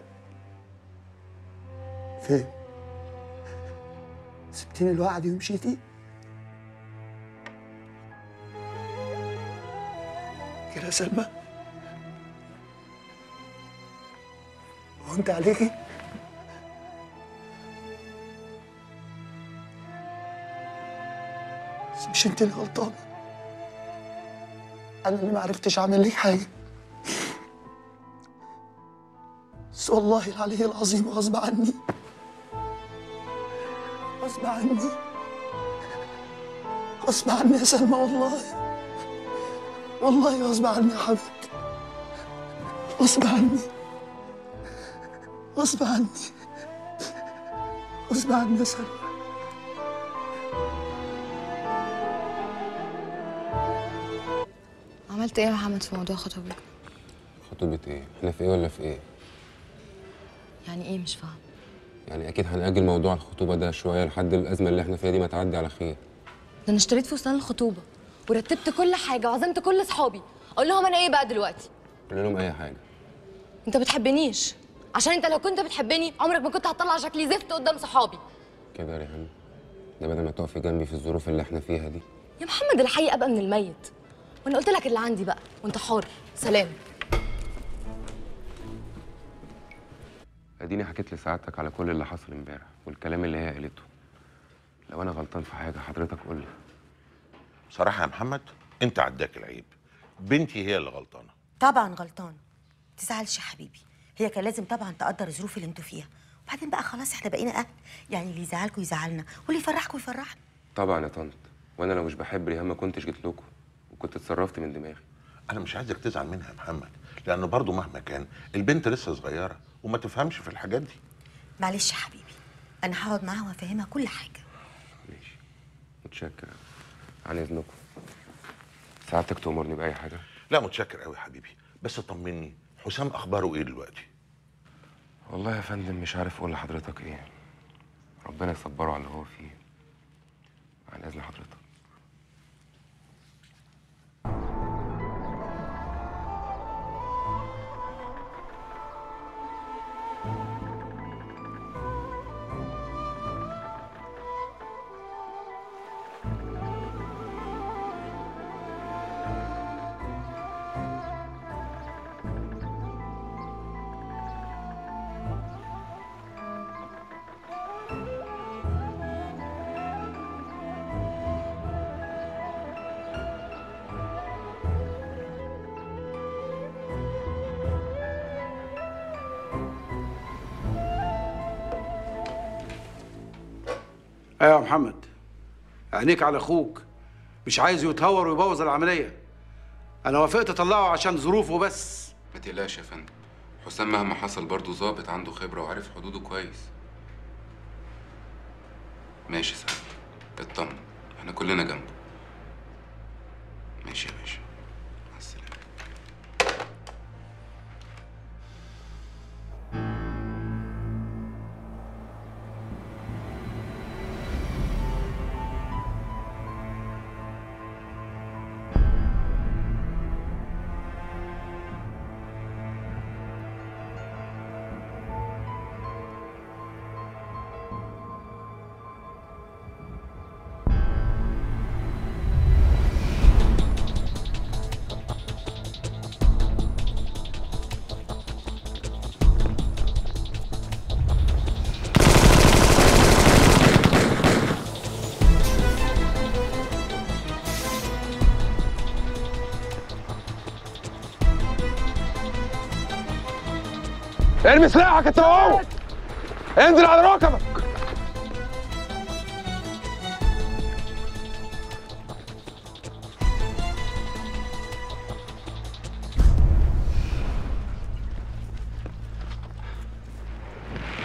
فين؟ سبتيني لوحدي ومشيتي؟ كده سلمى؟ وانت عليكي؟ مش انت اللي غلطانة. أنا اللي ما عرفتش أعمل لك حاجة. بس والله العلي العظيم غصب عني. غصب عني. غصب عني يا سلمى والله. والله غصب عني يا حبيبتي. غصب عني. غصب عني. غصب عني يا سلمى. عملت إيه يا محمد في موضوع خطوبتك؟ خطوبة إيه؟ إحنا في إيه ولا في إيه؟ يعني إيه مش فاهم؟ يعني أكيد هنأجل موضوع الخطوبة ده شوية لحد الأزمة اللي إحنا فيها دي ما تعدي على خير. ده أنا اشتريت فستان الخطوبة ورتبت كل حاجة وعزمت كل اصحابي أقول لهم أنا إيه بقى دلوقتي؟ قول لهم أي حاجة. انت بتحبنيش. عشان انت لو كنت بتحبني عمرك ما كنت هتطلع شكلي زفت قدام صحابي. كده يا ريهام ده بدل ما تقفي جنبي في الظروف اللي إحنا فيها دي. يا محمد الحقيقة أبقى من الميت. وأنا قلت لك اللي عندي بقى وانت حر. سلام. اديني حكيت لسعادتك على كل اللي حصل امبارح والكلام اللي هي قالته. لو أنا غلطان في حاجة حضرتك قول لي. صراحة يا محمد انت عداك العيب. بنتي هي اللي غلطانة. طبعا غلطان. تزعلش يا حبيبي. هي كان لازم طبعا تقدر الظروف اللي أنتوا فيها. وبعدين بقى خلاص إحنا بقينا أهل. يعني اللي يزعلكوا يزعلنا واللي يفرحكوا يفرحنا. طبعا يا طنط. وأنا لو مش بحب ريهام ما كنتش جيت لكم. وكنت اتصرفت من دماغي. أنا مش عايزك تزعل منها يا محمد لأنه برضو مهما كان البنت لسه صغيرة وما تفهمش في الحاجات دي. معلش يا حبيبي أنا هقعد معاها وأفهمها كل حاجة. متشكر عن إذنكم. سعادتك تأمرني بأي حاجة؟ لا متشكر قوي يا حبيبي بس طمني حسام أخباره إيه دلوقتي؟ والله يا فندم مش عارف أقول لحضرتك إيه. ربنا يصبره على اللي هو فيه. عن إذن حضرتك. أيوه يا محمد؟ عينيك على أخوك. مش عايزه يتهور ويبوظ العملية. أنا وافقت اطلعه عشان ظروفه بس. ما تقلقش يا فندم. حسام مهما حصل برضه ظابط عنده خبرة وعارف حدوده كويس. ماشي سعد. اطمن. إحنا كلنا جنبه. ماشي يا باشا. ارمي سلاحك انت انزل على ركبك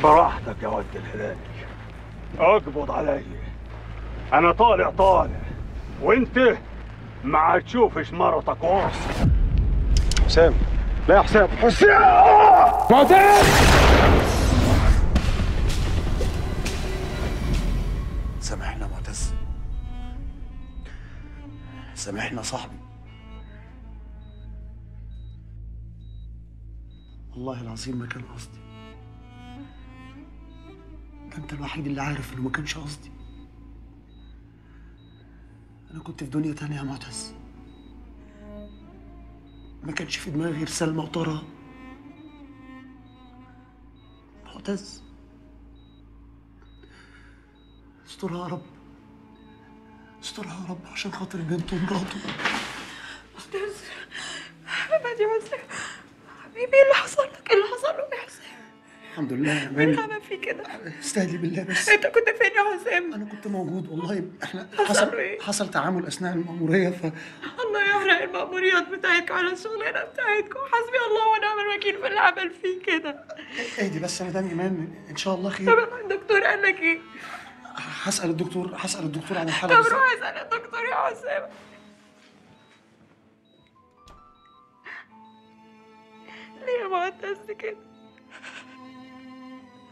براحتك يا ولد الهلالي اقبض عليا أنا طالع طالع. وانت ما هتشوفش مرتك. واصل حسام لا يا حسام حسام معتز سامحنا معتز. سامحنا صاحبي. والله العظيم ما كان قصدي. ده أنت الوحيد اللي عارف إنه ما كانش قصدي. أنا كنت في دنيا تانية يا معتز. ما كانش في دماغي غير سلمى وطارق معتز. استرها يا رب. استرها يا رب عشان خاطر بنته ومراته. أستاذ ابعد يا حبيبي إيه اللي حصل لك؟ إيه اللي حصل له؟ يا حسام؟ الحمد لله مين عمل فيه كده؟ استهدي بالله بس أنت كنت فين يا حسام؟ أنا كنت موجود والله إحنا حصل حصل؟ حصل تعامل أثناء المأمورية ف الله يحرق المأموريات بتاعتكم على الشغلانة بتاعتكم حسبي الله ونعم الوكيل في اللي عمل فيه كده اهدي بس يا مدام ايمان إن شاء الله خير طب الدكتور قال لك إيه؟ هسأل الدكتور هسأل الدكتور عن طب الحالة بالظبط. روح اسأل الدكتور يا حسام ليه معتز كده؟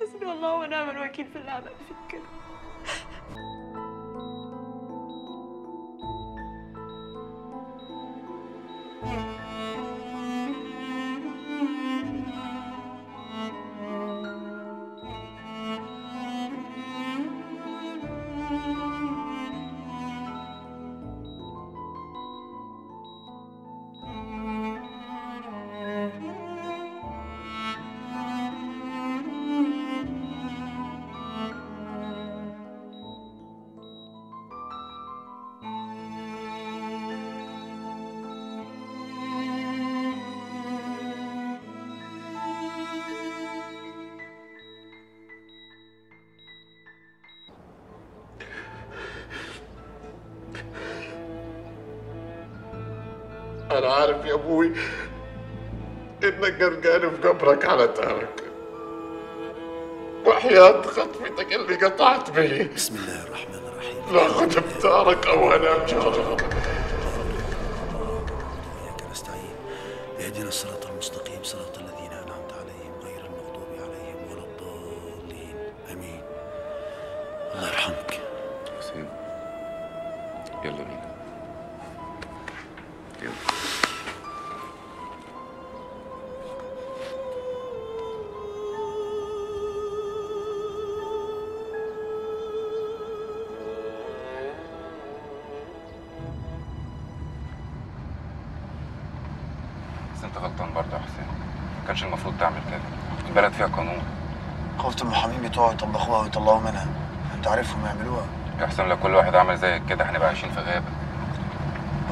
حسبي الله ونعم الوكيل في اللي عمل فيك كده أبوي انك جرجان في جبرك على تارك وحياة خطفتك اللي قطعت بي بسم الله الرحمن الرحيم. لا خد بتارك أو أنا جارك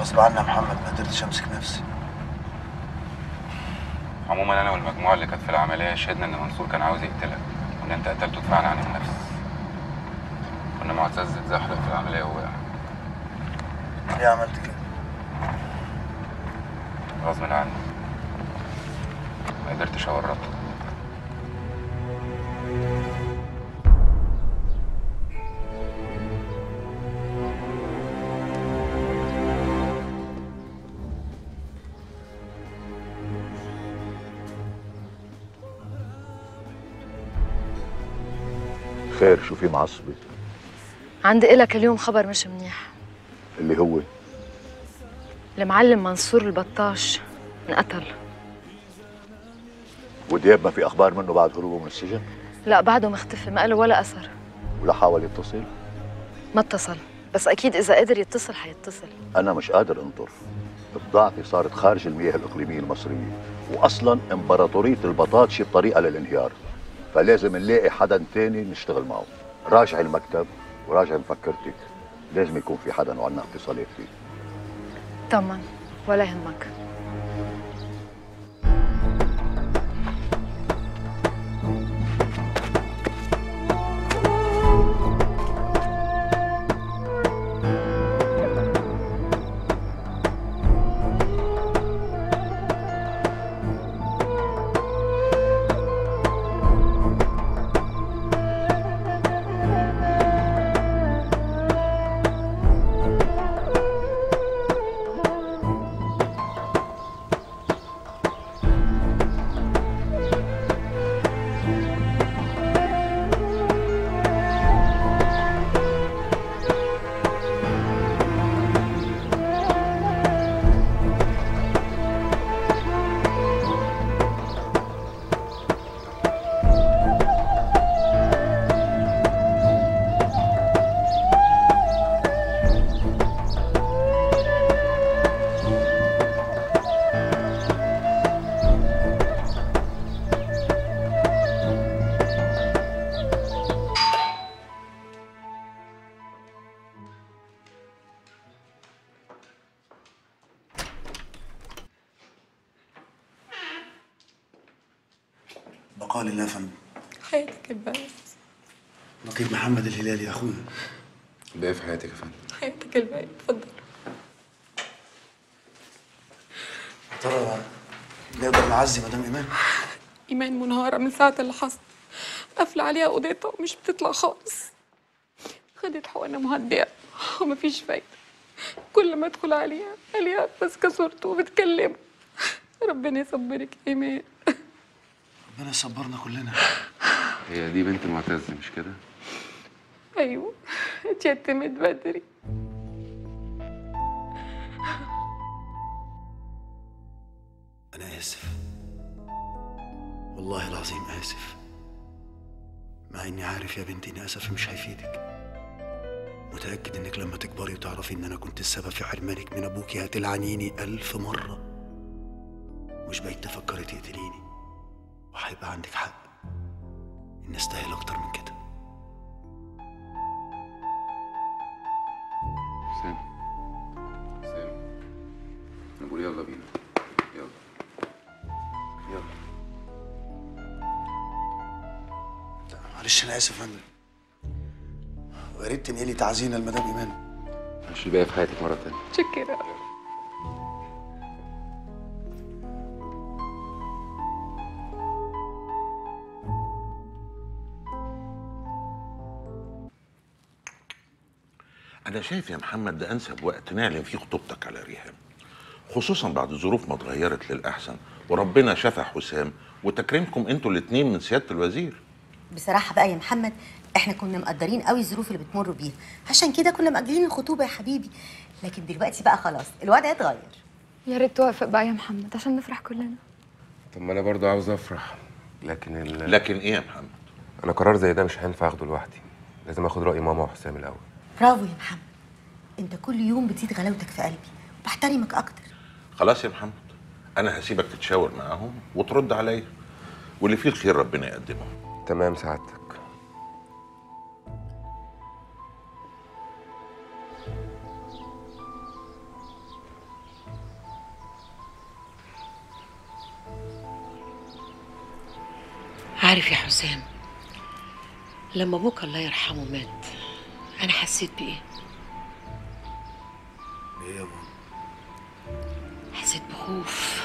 غصب عني يا محمد ما قدرتش أمسك نفسي. عموما أنا والمجموعة اللي كانت في العملية شهدنا إن منصور كان عاوز يقتلك وإن أنت قتلته دفاعا عن النفس. كنا معتز اتزحلق في العملية ووقع. ليه عملت كده؟ غصب عني. ما قدرتش أورطه. في معصبة عندي إلك اليوم خبر مش منيح. اللي هو؟ المعلم منصور البطاش انقتل ودياب ما في أخبار منه بعد هروبه من السجن؟ لا بعده مختفي ما له ولا أثر. ولا حاول يتصل؟ ما اتصل بس أكيد إذا قدر يتصل حيتصل. أنا مش قادر أنطر. بضاعتي صارت خارج المياه الإقليمية المصرية واصلا إمبراطورية البطاطش بطريقة للانهيار. فلازم نلاقي حدا تاني نشتغل معه. راجع المكتب وراجع مفكرتك لازم يكون في حدا وعنا اتصالات فيه طمن ولا يهمك. محمد الهلالي اخونا بايه في حياتك يا فندم. حياتك الباقي اتفضل. يا ترى نقدر نعزي مدام إيمان؟ إيمان منهارة من ساعة اللي حصل. قافلة عليها أوضتها ومش بتطلع خالص. خدت حقنة مهدئة ومفيش فايدة. كل ما أدخل عليها عليها ماسكة صورته وبتكلمه. ربنا يصبرك يا إيمان. ربنا يصبرنا كلنا. هي دي بنت معتز مش كده؟ أيوه. اتيتمت بدري. أنا آسف. والله العظيم آسف. مع إني عارف يا بنتي ان اسفي مش هيفيدك. متأكد إنك لما تكبري وتعرفي إن أنا كنت السبب في حرمانك من ابوكي هتلعنيني ألف مرة. مش بقيت تفكري تقتليني. وهيبقى عندك حق إني أستاهل أكتر من كده. سام سام. أنا بقول يلا بينا. يلا. يلا. معلش أنا آسف يا فندم. ويا ريت تنقلي تعزينا لمدام إيمان. مش باقي في حياتك مرة تانية. شكرا. أنا شايف يا محمد ده أنسب وقت نعلن فيه خطوبتك على ريهام خصوصا بعد الظروف ما اتغيرت للأحسن وربنا شفى حسام وتكريمكم أنتوا الاتنين من سيادة الوزير. بصراحة بقى يا محمد إحنا كنا مقدرين قوي الظروف اللي بتمروا بيها عشان كده كنا مأجلين الخطوبة يا حبيبي لكن دلوقتي بقى خلاص الوضع اتغير. يا ريت توافق بقى يا محمد عشان نفرح كلنا. طب ما أنا برضو عاوز أفرح لكن ال... لكن إيه يا محمد؟ أنا قرار زي ده مش هينفع أخده لوحدي لازم أخد رأي ماما وحسام الأول. برافو يا محمد. انت كل يوم بتزيد غلاوتك في قلبي. وبحترمك أكتر. خلاص يا محمد أنا هسيبك تتشاور معاهم وترد عليا. واللي فيه الخير ربنا يقدمه. تمام سعادتك. عارف يا حسام لما أبوك الله يرحمه مات أنا حسيت بإيه؟ إيه يا ماما حسيت بخوف.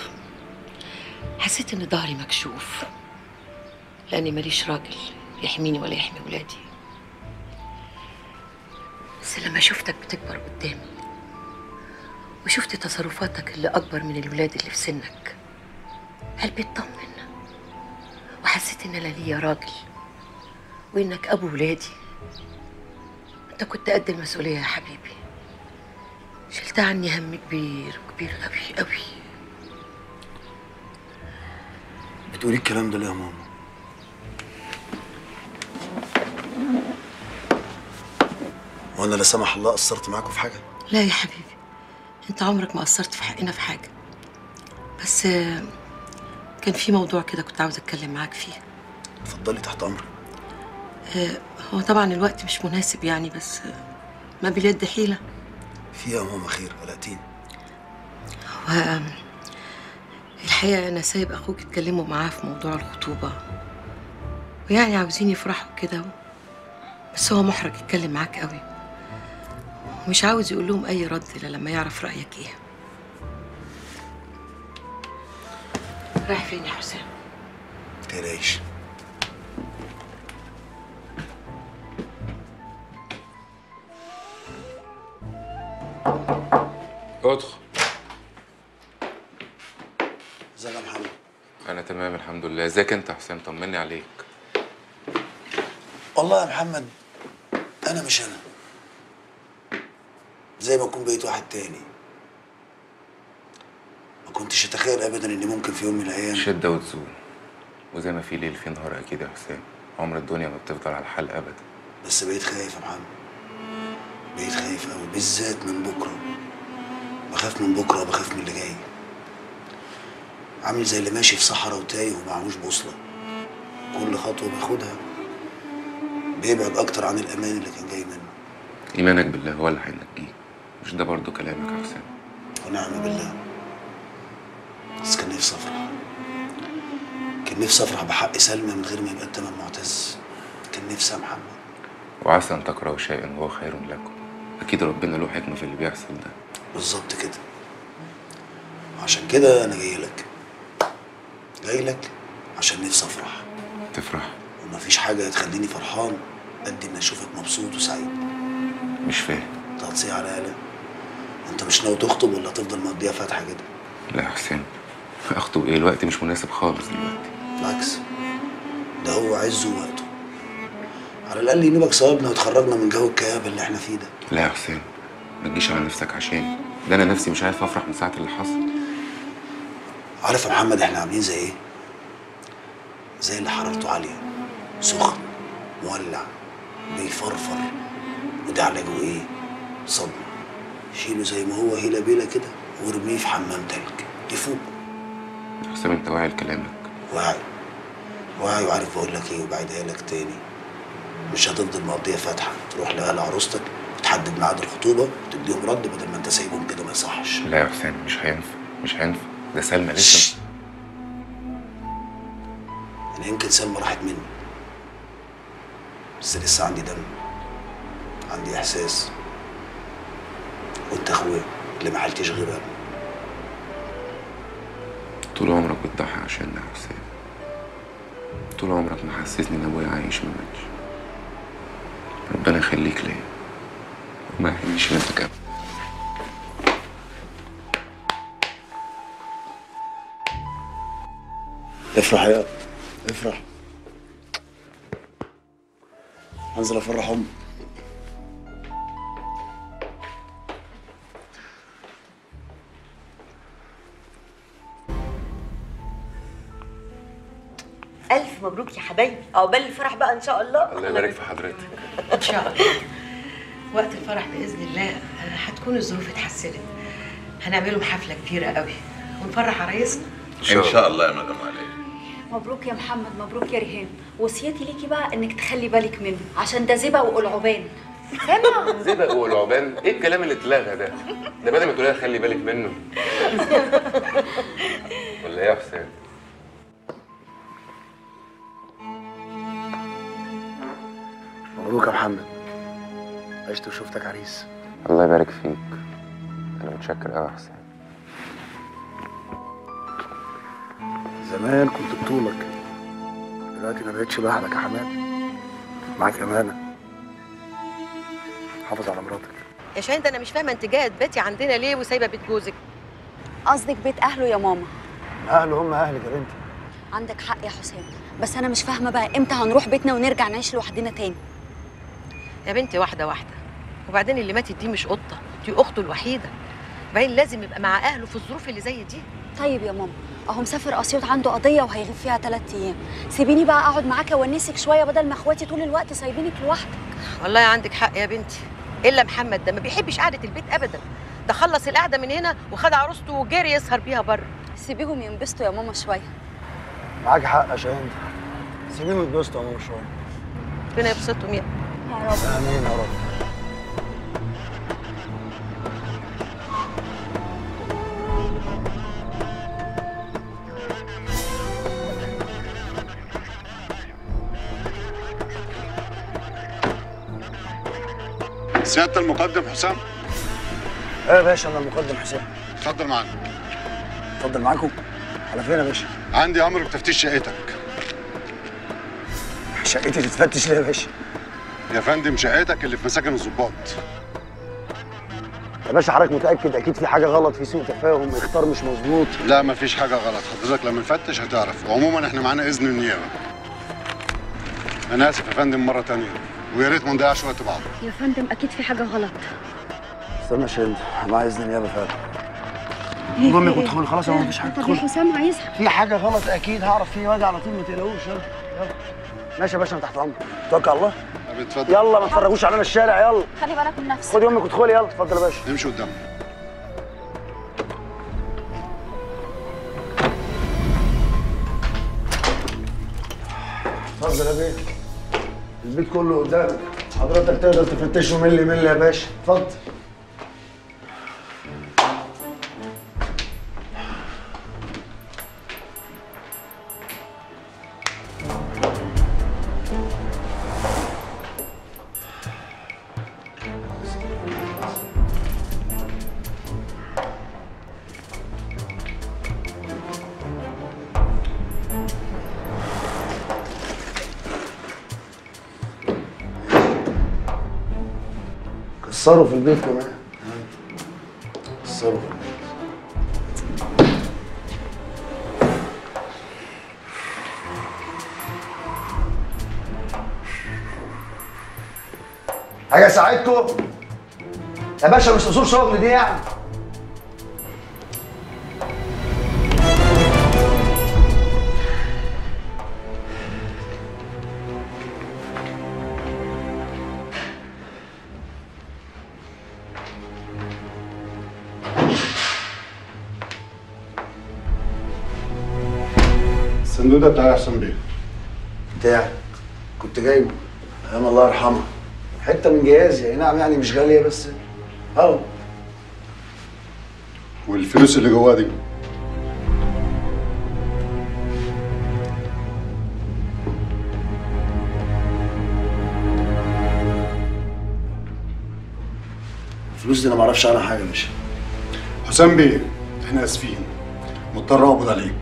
حسيت إن ظهري مكشوف. لأني ماليش راجل يحميني ولا يحمي ولادي. بس لما شفتك بتكبر قدامي وشفت تصرفاتك اللي أكبر من الولاد اللي في سنك قلبي اطمن وحسيت إن أنا ليا راجل وإنك أبو ولادي. أنت كنت قد المسؤولية يا حبيبي. شلت عني هم كبير كبير قوي قوي بتقولي الكلام ده ليه يا ماما؟ وأنا لا سمح الله قصرت معاكم في حاجة؟ لا يا حبيبي أنت عمرك ما قصرت في حقنا في حاجة. بس كان في موضوع كده كنت عاوز أتكلم معاك فيه. اتفضلي تحت أمرك. آه، هو طبعا الوقت مش مناسب يعني بس ما باليد حيلة. في ماما خير قلقتين هو الحقيقة أنا سايب أخوك يتكلموا معاه في موضوع الخطوبة. ويعني عاوزين يفرحوا كده بس هو محرج يتكلم معاك قوي. ومش عاوز يقول لهم أي رد إلا لما يعرف رأيك إيه. رايح فين يا حسام؟ متقلقيش ادخل ازيك يا محمد. أنا تمام الحمد لله. إزيك أنت يا حسام؟ طمني عليك. والله يا محمد أنا مش أنا. زي ما أكون بقيت واحد تاني. ما كنتش أتخيل ابدا إن ممكن في يوم من الأيام. شدة وتزول. وزي ما في ليل في نهار أكيد يا حسام. عمر الدنيا ما بتفضل على الحال ابدا. بس بقيت خايف يا محمد. بقيت خايف قوي بالذات من بكرة. بخاف من بكرة وبخاف من اللي جاي. عامل زي اللي ماشي في صحراء وتايه ومعهوش بوصلة. كل خطوة بياخدها بيبعد أكتر عن الأمان اللي كان جاي منه. إيمانك بالله هو اللي هينجيك. مش ده برضو كلامك يا حسام ونعم بالله. بس كان نفسي أفرح. كان نفسي أفرح بحق سلمى من غير ما يبقى التمن معتز. كان نفسي يا محمد. وعسى أن تكرهوا شيئا وهو خير لكم. أكيد ربنا له حكمة في اللي بيحصل ده. بالظبط كده. عشان كده أنا جاي لك. جاي لك عشان نفسي أفرح. تفرح؟ ومفيش حاجة هتخليني فرحان قد ان أشوفك مبسوط وسعيد. مش فاهم. تقطيع على قلق أنت مش ناوي تخطب ولا تفضل مقضيها فاتحة كده؟ لا يا حسام أخطب إيه؟ الوقت مش مناسب خالص دلوقتي. بالعكس. ده هو عزه ووقته. على الأقل ينوبك ثوابنا وتخرجنا من جو الكآبة اللي إحنا فيه ده. لا يا حسام ما تجيش على نفسك عشاني ده أنا نفسي مش عارف أفرح من ساعة اللي حصل. عارف يا محمد إحنا عاملين زي إيه؟ زي اللي حرارته عالية. سخن مولع بيفرفر. وده علاجه إيه؟ صدمه شيله زي ما هو هيلا بيلا كده وارميه في حمام تلج. يفوق. يا حسام أنت واعي لكلامك. واعي. واعي وعارف بقول لك إيه وبعيدها لك تاني. مش هتفضل مقضية فاتحة. تروح لاهل عروستك وتحدد ميعاد الخطوبة وتديهم رد بدل ما انت سايبهم كده ما يصحش. لا يا حسام مش هينفع مش هينفع. ده سلمى لسه. أنا يمكن سلمى راحت مني. بس لسه عندي دم عندي إحساس. وانت أخويا اللي ما حلتش غير أنا. طول عمرك بتضحي عشاننا يا حسام طول عمرك محسسني إن أبويا عايش ما ماتش. ربنا يخليك ليا. وما يحرمنيش منك ابدا افرح يا افرح. هنزل افرح امي. ألف مبروك يا حبايبي. عقبال الفرح بقى إن شاء الله. الله يبارك في حضرتك. إن شاء الله. وقت الفرح بإذن الله آه، هتكون الظروف اتحسنت. هنعملهم حفلة كبيرة قوي. ونفرح عرايسنا إن شاء الله. يا مدام علي. مبروك يا محمد مبروك يا ريهام. وصيتي ليكي بقى إنك تخلي بالك منه عشان ده زبق وقلعبان سامع زبق والعبان إيه الكلام اللي اتلغى ده؟ ده بدل ما تقولي خلي بالك منه. ولا إيه يا حسام مبروك يا محمد. عشت وشفتك عريس. الله يبارك فيك. أنا متشكر قوي يا حسين. زمان كنت بطولك. دلوقتي ما بقتش لوحدك يا حماد. معاك أمانة. حافظ على مراتك. يا شاهين ده أنا مش فاهمة أنت جاية تباتي عندنا ليه وسايبة بيت جوزك؟ قصدك بيت أهله يا ماما؟ أهله هم اهلك يا بنتي عندك حق يا حسام بس أنا مش فاهمة بقى إمتى هنروح بيتنا ونرجع نعيش لوحدنا تاني؟ يا بنتي واحدة واحدة. وبعدين اللي ماتت دي مش قطة دي أخته الوحيدة. باين لازم يبقى مع أهله في الظروف اللي زي دي. طيب يا ماما أهو مسافر أسيوط عنده قضية وهيغيب فيها ثلاث أيام. سيبيني بقى أقعد معاك أونسك شوية بدل ما أخواتي طول الوقت سايبينك لوحدك. والله عندك حق يا بنتي. إلا محمد ده ما بيحبش قعدة البيت ابدا. ده خلص القعدة من هنا وخد عروسته وجري يسهر بيها بره. سيبيهم ينبسطوا يا ماما شوية. معاك حق يا شاهين. سيبيهم يتبسطوا يا ماما شوية. ربنا يبسطهم يا يا رب امين يا رب سيادة المقدم حسام. إيه يا باشا أنا المقدم حسين اتفضل معانا. اتفضل معاكم. على فين يا باشا؟ عندي أمر بتفتيش شقتك. شقتي تتفتش ليه يا باشا؟ يا فندم شقتك اللي في مساكن الضباط. يا باشا حضرتك متأكد أكيد في حاجة غلط في سوء تفاهم؟ اختار مش مظبوط. لا مفيش حاجة غلط. حضرتك لما نفتش هتعرف. وعموما إحنا معانا إذن النيابة. أنا آسف يا فندم مرة تانية. ويا ريت ما نضيعش وقت بعض. يا فندم أكيد في حاجة غلط. استنى يا شاهين معايا إذن النيابة فعلا. المهم كنت ادخل خلاص ما مفيش حاجة. طب يا حسام عايزها في حاجة غلط أكيد هعرف فيه واجي على طول ما تقلقوش. يلا يلا. ماشي يا باشا أنا تحت امرك توكل على الله. طب اتفضل. يلا ما تفرجوش علينا الشارع يلا. خلي بالك من نفسك. خد يومك وادخلي يلا اتفضل يا باشا. امشي قدام. اتفضل يا بيه. البيت كله قدامك. حضرتك تقدر تفتشه ملي ملي يا باشا. اتفضل. كسروا في البيت كمان. كسروا في البيت حاجة اساعدكم يا باشا مش اصول شغل دي يعني. ده بتاع يا حسام بيه بتاعي كنت جايبه. أيام الله يرحمها حتة من جهازي اي نعم يعني مش غالية بس. أهو. والفلوس اللي جواه دي. الفلوس دي أنا ما أعرفش عنها حاجة يا باشا. حسام بيه إحنا آسفين. مضطر أقبض عليك.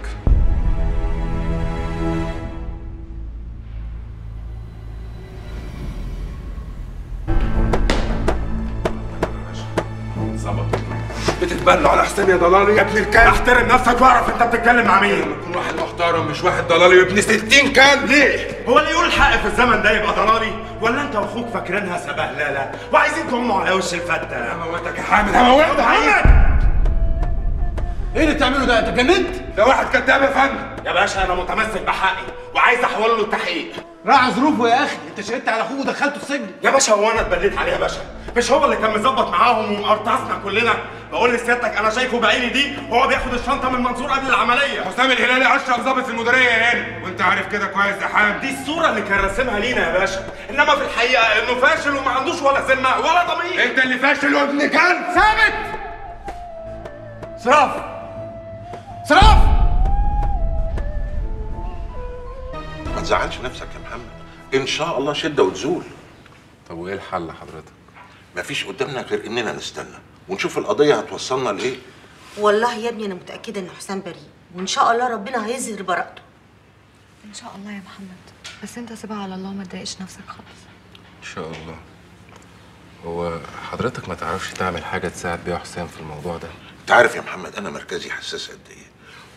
بتتبلوا على حسين يا ضلالي يا ابن الكلب. احترم نفسك واعرف انت بتتكلم مع مين. يكون واحد محترم مش واحد ضلالي وابن 60 كلب. ليه؟ هو اللي يقول الحق في الزمن ده يبقى ضلالي ولا انت واخوك فاكرينها سبهلله وعايزين تعوموا على وش الفته هموتك يا حامد هموتك. حامد! إيه اللي بتعمله ده؟ انت اتجننت؟ ده واحد كداب يا فندم. يا باشا أنا متمسك بحقي وعايز احول له التحقيق. راعى ظروفه يا أخي. انت شهدت على اخوه ودخلته السجن. يا باشا هو أنا اتبليت عليه يا باشا. مش هو اللي كان مظبط معاهم ومقرطصنا كلنا؟ بقول لسيادتك أنا شايفه بعيني دي وهو بياخد الشنطة من منصور قبل العملية. حسام الهلالي أشرف ضابط المديرية هنا وأنت عارف كده كويس يا حامد دي الصورة اللي كان راسمها لينا يا باشا. إنما في الحقيقة إنه فاشل وما عندوش ولا سنة ولا ضمير. أنت اللي فاشل وابن كلب. ثابت! صراف! صراف! ما تزعلش نفسك يا محمد. إن شاء الله شدة وتزول. طب وإيه الحل حضرتك مفيش قدامنا غير إننا نستنى. ونشوف القضية هتوصلنا لإيه. والله يا ابني أنا متأكدة إن حسام بريء وإن شاء الله ربنا هيظهر براءته. إن شاء الله يا محمد بس أنت سيبها على الله ما تضايقش نفسك خالص. إن شاء الله. هو حضرتك ما تعرفش تعمل حاجة تساعد بيها حسام في الموضوع ده؟ أنت عارف يا محمد أنا مركزي حساس قد إيه.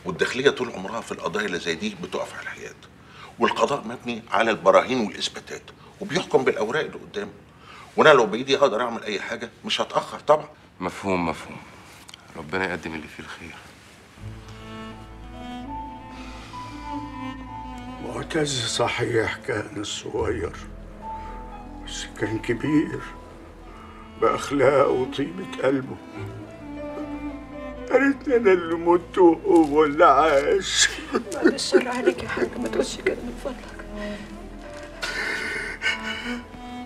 والداخلية طول عمرها في القضايا اللي زي دي بتقف على الحياد. والقضاء مبني على البراهين والإثباتات وبيحكم بالأوراق اللي قدامه وأنا لو بإيدي أقدر أعمل أي حاجة مش هتأخر طبعا. مفهوم مفهوم. ربنا يقدم اللي فيه الخير. معتز صحيح كان صغير بس كان كبير. بأخلاقه وطيبة قلبه. قالت أنا اللي مت وهو اللي عاش. الشر عليك يا حاج ما تقولش كده من فضلك.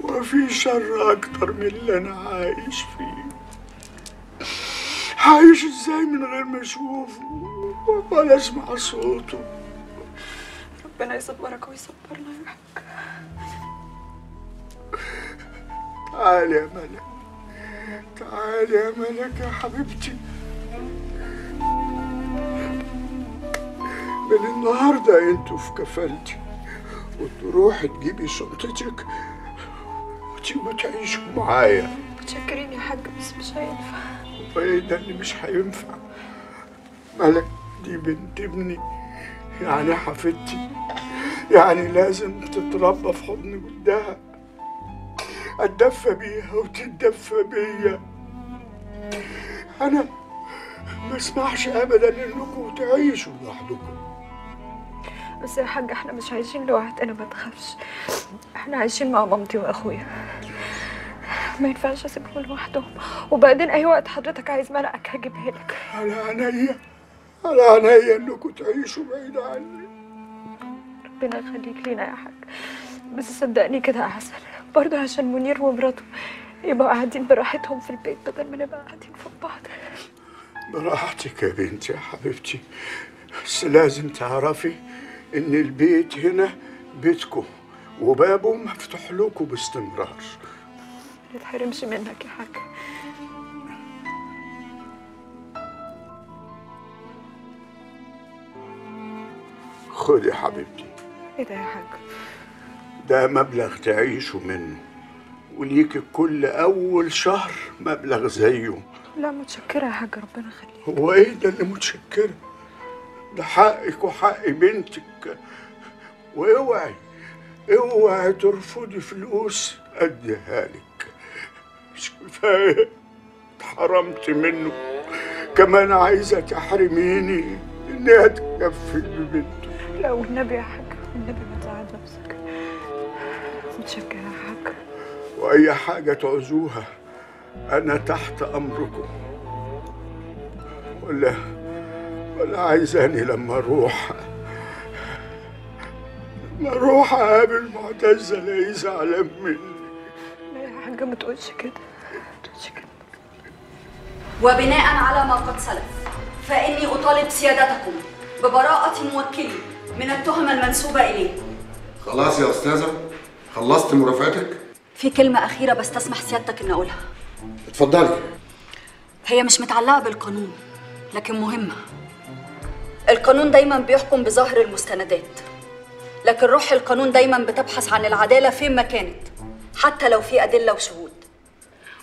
وفي شر أكتر من اللي أنا عايش فيه. عايش إزاي من غير ما اشوفه ولا اسمع صوته. ربنا يصبرك ويصبرنا يا حاج تعالي يا ملك. تعالي يا ملك يا حبيبتي. من النهارده أنتوا في كفالتي. وتروحي تجيبي شنطتك وتيجوا تعيشوا معايا. متشكرين يا حاج بس مش هينفع وايه ده اللي مش هينفع. ملك دي بنت ابني. يعني حفيدتي يعني لازم تتربى في حضن جدها. اتدفى بيها وتتدفى بيا. أنا ما اسمحش ابدا إنكم تعيشوا لوحدكم. بس يا حاج إحنا مش عايشين لوحدنا ما تخافش. إحنا عايشين مع مامتي وأخويا. ما ينفعش اسيبهم لوحدهم. وبعدين أي وقت حضرتك عايز ملقك هجيبها لك. على عينيا. على عينيا إنكم تعيشوا بعيد عني. ربنا يخليك لينا يا حاج. بس صدقني كده احسن برضه عشان منير ومراته يبقوا قاعدين براحتهم في البيت بدل ما نبقى قاعدين فوق بعض. براحتك يا بنتي يا حبيبتي. بس لازم تعرفي إن البيت هنا بيتكم وبابه مفتوح لكم باستمرار. ما تتحرمش منك يا حاج. خدي يا حبيبتي. إيه ده يا حاج؟ ده مبلغ تعيشوا منه وليكي كل أول شهر مبلغ زيه. لا متشكرة يا حاج ربنا يخليك. هو إيه ده اللي متشكرة؟ ده حقك وحق بنتك. وأوعي أوعي ترفضي فلوس أديها لك. مش كفايه اتحرمت منه. كمان عايزه تحرميني. انها تكفل ببنته لا والنبي يا حاج والنبي ما تزعل نفسك. متشكرة يا حاج. وأي حاجة تعوزوها أنا تحت أمركم. ولا ولا عايزاني لما أروح. لما أروح أقابل معتز الاقيه زعلان مني. لا حاجة ما تقولش كده ما تقولش كده وبناء على ما قد سلف فإني أطالب سيادتكم ببراءة موكلي من التهم المنسوبة إليه. خلاص يا أستاذة خلصت مرافعتك في كلمة أخيرة بس تسمح سيادتك إن أقولها. اتفضلي. هي مش متعلقة بالقانون لكن مهمة. القانون دايما بيحكم بظاهر المستندات لكن روح القانون دايما بتبحث عن العدالة فين ما كانت حتى لو في أدلة وشهود.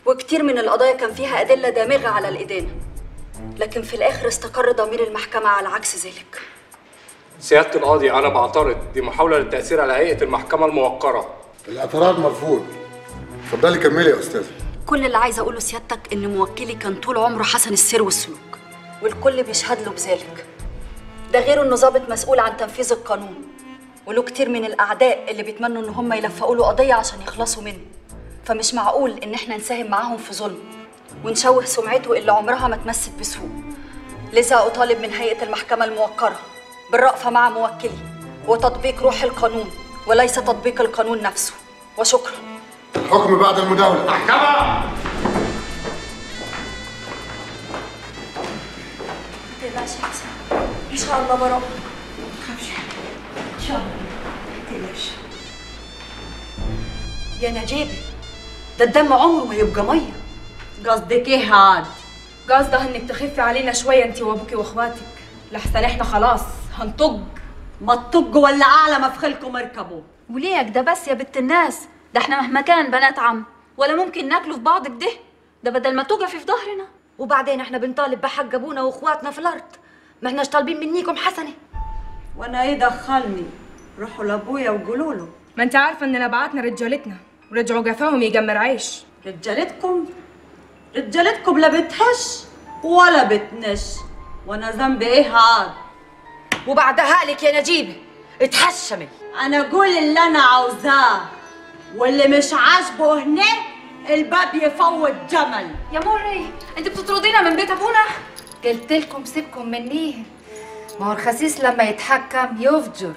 وكتير من القضايا كان فيها أدلة دامغة على الإدانة. لكن في الآخر استقر ضمير المحكمة على عكس ذلك. سيادة القاضي أنا بعترض دي محاولة للتأثير على هيئة المحكمة الموقرة. الاعتراض مرفوض. اتفضلي كملي يا استاذه كل اللي عايزة أقوله سيادتك إن موكلي كان طول عمره حسن السير والسلوك والكل بيشهد له بذلك. ده غير إنه ضابط مسؤول عن تنفيذ القانون. وله كتير من الأعداء اللي بيتمنوا إن هم يلفقوا له قضية عشان يخلصوا منه. فمش معقول إن إحنا نساهم معاهم في ظلم ونشوه سمعته اللي عمرها ما اتمست بسوء. لذا أطالب من هيئة المحكمة الموقرة بالرأفة مع موكلي وتطبيق روح القانون وليس تطبيق القانون نفسه. وشكرا. الحكم بعد المداولة. محكمه ما تقلقش يا حسن. إن شاء الله تخافش ان شاء الله ما تقلقش. يا نجيب ده الدم عمره ما يبقى مية. قصدك إيه هاد؟ قصدها إنك تخفي علينا شوية انت وأبوكي وأخواتك. لحسن إحنا خلاص هنطج ما تطج ولا أعلى ما في اركبوا وليه ده بس يا بنت الناس. ده إحنا مهما كان بنات عم. ولا ممكن ناكله في بعض كده ده بدل ما تقفي في ظهرنا. وبعدين إحنا بنطالب بحق أبونا وأخواتنا في الأرض. ما إحناش طالبين منيكم حسنة. وأنا إيه دخلني روحوا لابويا وقولوا له. ما انت عارفة اننا بعتنا رجالتنا. ورجعوا جفاهم يجمر عيش. رجالتكم؟ رجالتكم لا بتهش ولا بتنش. وأنا ذنبي إيه هاد؟ وبعدها لك يا نجيبه اتحشمي أنا أقول اللي أنا عاوزاه. واللي مش عاجبه هنا الباب يفوت جمل. يا مري انت بتطردينا من بيت أبونا؟ قلت لكم سيبكم منيه ما هو الخسيس لما يتحكم يفجر.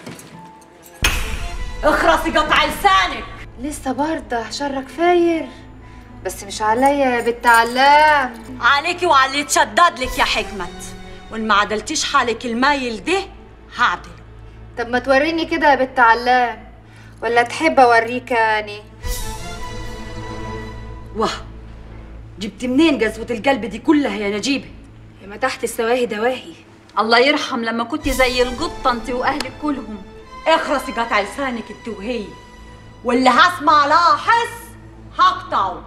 اخرسي قطع لسانك. لسه برضه شرك فاير بس مش عليا يا بنت علام. عليكي وعلى اللي يتشدد لك يا حكمت. وإن ما عدلتيش حالك المايل ده هعدل. طب ما توريني كده يا بنت علام. ولا تحب أوريك أني؟ واه جبت منين قسوة القلب دي كلها يا نجيبة يا ما تحت السواهي دواهي الله يرحم لما كنت زي القطة انت وأهلك كلهم. اخرسي قطع لسانك انت وهي واللي هسمع لها حس هقطعه.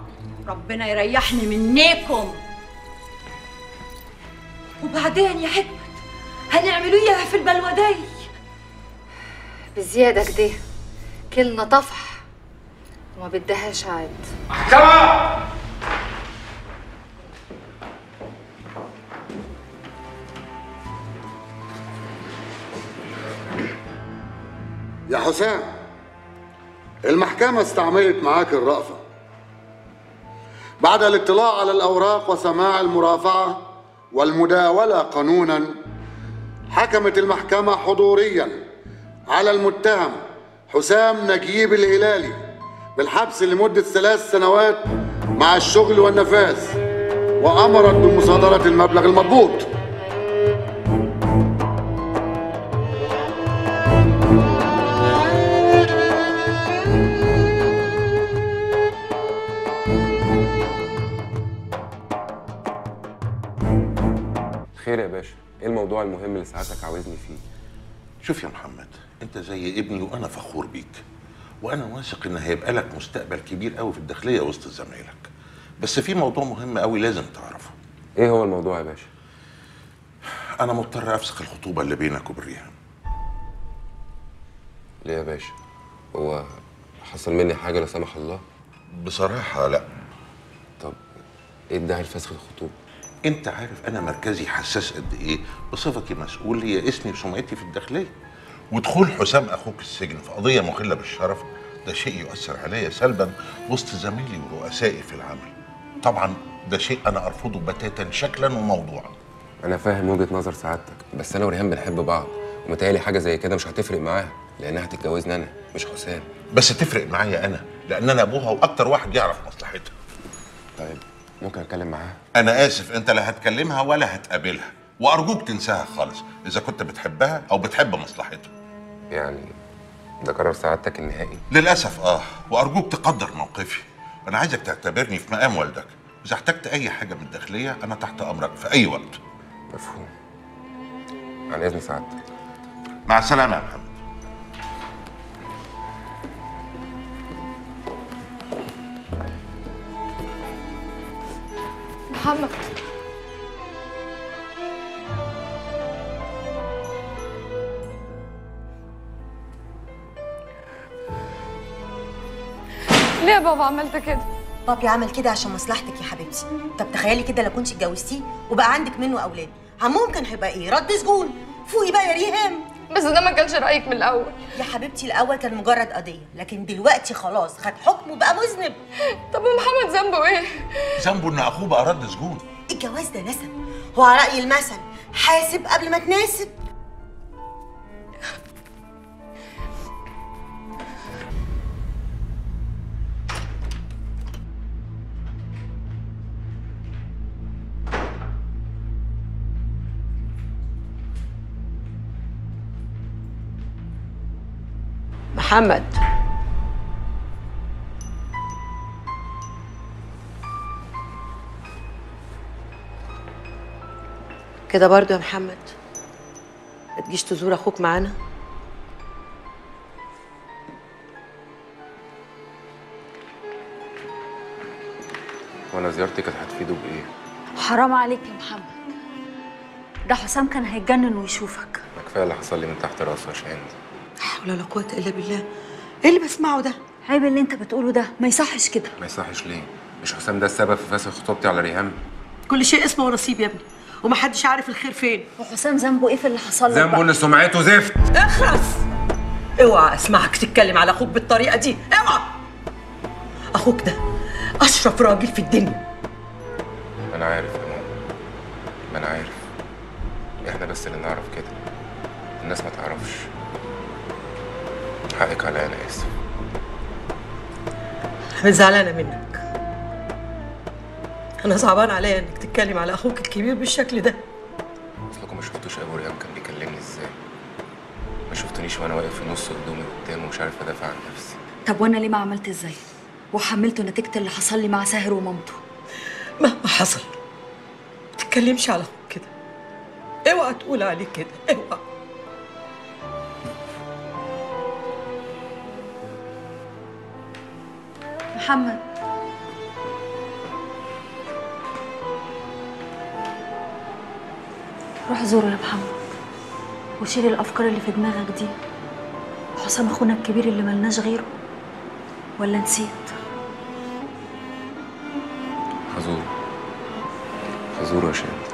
ربنا يريحني منيكم وبعدين يا حكمت هنعملوا إياها في البلوى دي بزيادة كده كلنا طفح. وما بدهاش عاد. محكمة! يا حسام المحكمة استعملت معاك الرأفة. بعد الاطلاع على الأوراق وسماع المرافعة والمداولة قانونا حكمت المحكمة حضوريا على المتهم حسام نجيب الهلالي بالحبس لمدة ثلاث سنوات مع الشغل والنفاذ وأمرت بمصادرة المبلغ المضبوط. خير يا باشا. إيه الموضوع المهم اللي سعادتك عاوزني فيه؟ شوف يا محمد أنت زي ابني وأنا فخور بيك. وأنا واثق إن هيبقى لك مستقبل كبير قوي في الداخلية وسط زمايلك. بس في موضوع مهم قوي لازم تعرفه. إيه هو الموضوع يا باشا؟ أنا مضطر أفسخ الخطوبة اللي بينك وبالريهام. ليه يا باشا؟ هو حصل مني حاجة لا سمح الله؟ بصراحة لا. طب إيه الداعي لفسخ الخطوبة؟ انت عارف أنا مركزي حساس قد إيه؟ بصفتي مسؤول هي اسمي وسمعتي في الداخلية. ودخول حسام أخوك السجن في قضية مخلة بالشرف ده شيء يؤثر عليا سلبا وسط زميلي ورؤسائي في العمل. طبعا ده شيء أنا أرفضه بتاتا شكلا وموضوعا. أنا فاهم وجهة نظر سعادتك بس أنا وريهام بنحب بعض ومتهيألي حاجة زي كده مش هتفرق معاها لأنها هتتجوزني أنا مش حسام. بس تفرق معايا أنا لأن أنا أبوها وأكتر واحد يعرف مصلحتها. طيب ممكن أتكلم معاها أنا آسف أنت لا هتكلمها ولا هتقابلها. وأرجوك تنساها خالص إذا كنت بتحبها أو بتحب مصلحتها يعني ده قرار سعادتك النهائي؟ للأسف آه. وأرجوك تقدر موقفي. أنا عايزك تعتبرني في مقام والدك. إذا احتجت أي حاجة من الداخلية أنا تحت أمرك في أي وقت. مفهوم. عن إذن سعادتك. مع السلامة يا محمد. محمد ليه يا بابا عملت كده؟ بابي عمل كده عشان مصلحتك يا حبيبتي. طب تخيلي كده لو كنتي اتجوزتيه وبقى عندك منه أولاد عمهم كان هيبقى إيه؟ رد سجون. فوقي بقى يا ريهام. بس ده ما كانش رأيك من الأول. يا حبيبتي الأول كان مجرد قضية لكن دلوقتي خلاص خد حكم وبقى مذنب. طب ومحمد ذنبه إيه؟ ذنبه إن أخوه بقى رد سجون. الجواز ده نسب. هو على رأي المثل حاسب قبل ما تناسب. محمد. كده برضو يا محمد. ما تجيش تزور أخوك معانا. وأنا زيارتي كانت هتفيده بإيه؟ حرام عليك يا محمد. ده حسام كان هيتجنن ويشوفك. كفاية اللي حصل لي من تحت راسه يا شاهين حول ولا قوة إلا بالله. إيه اللي بسمعه ده؟ عيب اللي أنت بتقوله ده. ما يصحش كده. ما يصحش ليه؟ مش حسام ده السبب في فسخ خطوبتي على ريهام؟ كل شيء اسمه ونصيب يا ابني. ومحدش عارف الخير فين. وحسام ذنبه إيه في اللي حصل لك ذنبه؟ إن سمعته زفت. اخرس! اوعى اسمعك تتكلم على أخوك بالطريقة دي. اوعى! أخوك ده أشرف راجل في الدنيا. أنا عارف يا ماما. ما أنا عارف. إحنا بس اللي نعرف كده. الناس ما تعرفش. حقك عليا أنا آسف. أنا زعلانة منك. أنا صعبان عليا إنك تتكلم على أخوك الكبير بالشكل ده. أصلكم ما شفتوش أبو ريهام كان بيكلمني إزاي؟ ما شفتنيش وأنا واقف في نص هدومي قدامه ومش عارف أدافع عن نفسي. طب وأنا ليه ما عملت إزاي؟ وحملته نتيجة اللي حصل لي مع ساهر ومامته. مهما حصل ما تتكلمش على أخوك كده. اوعى تقول عليه كده اوعى. محمد. روح زوره يا محمد وشيل الأفكار اللي في دماغك دي. حسام أخونا الكبير اللي ملناش غيره. ولا نسيت؟ حزور حزور يا شاهين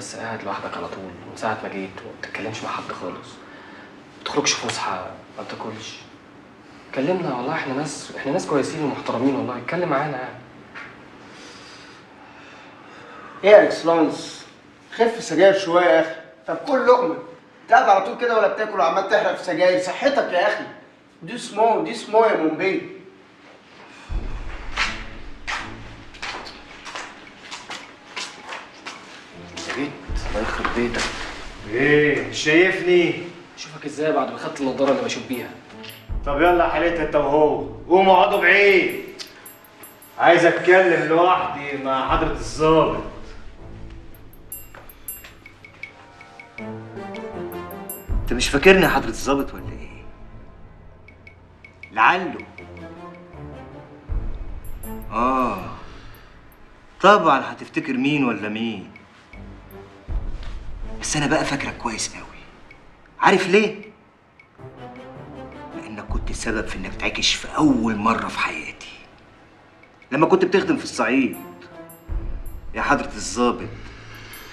بس قاعد لوحدك على طول من ساعة ما جيت وما بتتكلمش مع حد خالص. ما بتخرجش فسحة ما بتاكلش. كلمنا والله إحنا ناس إحنا ناس كويسين ومحترمين والله اتكلم معانا يعني. إيه يا اكسلانس خف سجاير شوية يا أخي. طب كل لقمة. قاعد على طول كده ولا بتاكل وعمال تحرق في سجاير؟ صحتك يا أخي. دي سمو دي سمو يا مومبي انت جيت يخرب بيتك. إيه مش شايفني؟ اشوفك إزاي بعد ما خدت النضارة اللي بشوف بيها. طب يلا حالتها انت وهو. قوموا اقعدوا بعيد. عايز اتكلم لوحدي مع حضرة الظابط انت مش فاكرني يا حضرة الظابط ولا إيه؟ لعله. آه. طبعا هتفتكر مين ولا مين؟ بس أنا بقى فاكرك كويس قوي عارف ليه؟ لأنك كنت السبب في إنك تعكش في أول مرة في حياتي. لما كنت بتخدم في الصعيد. يا حضرة الظابط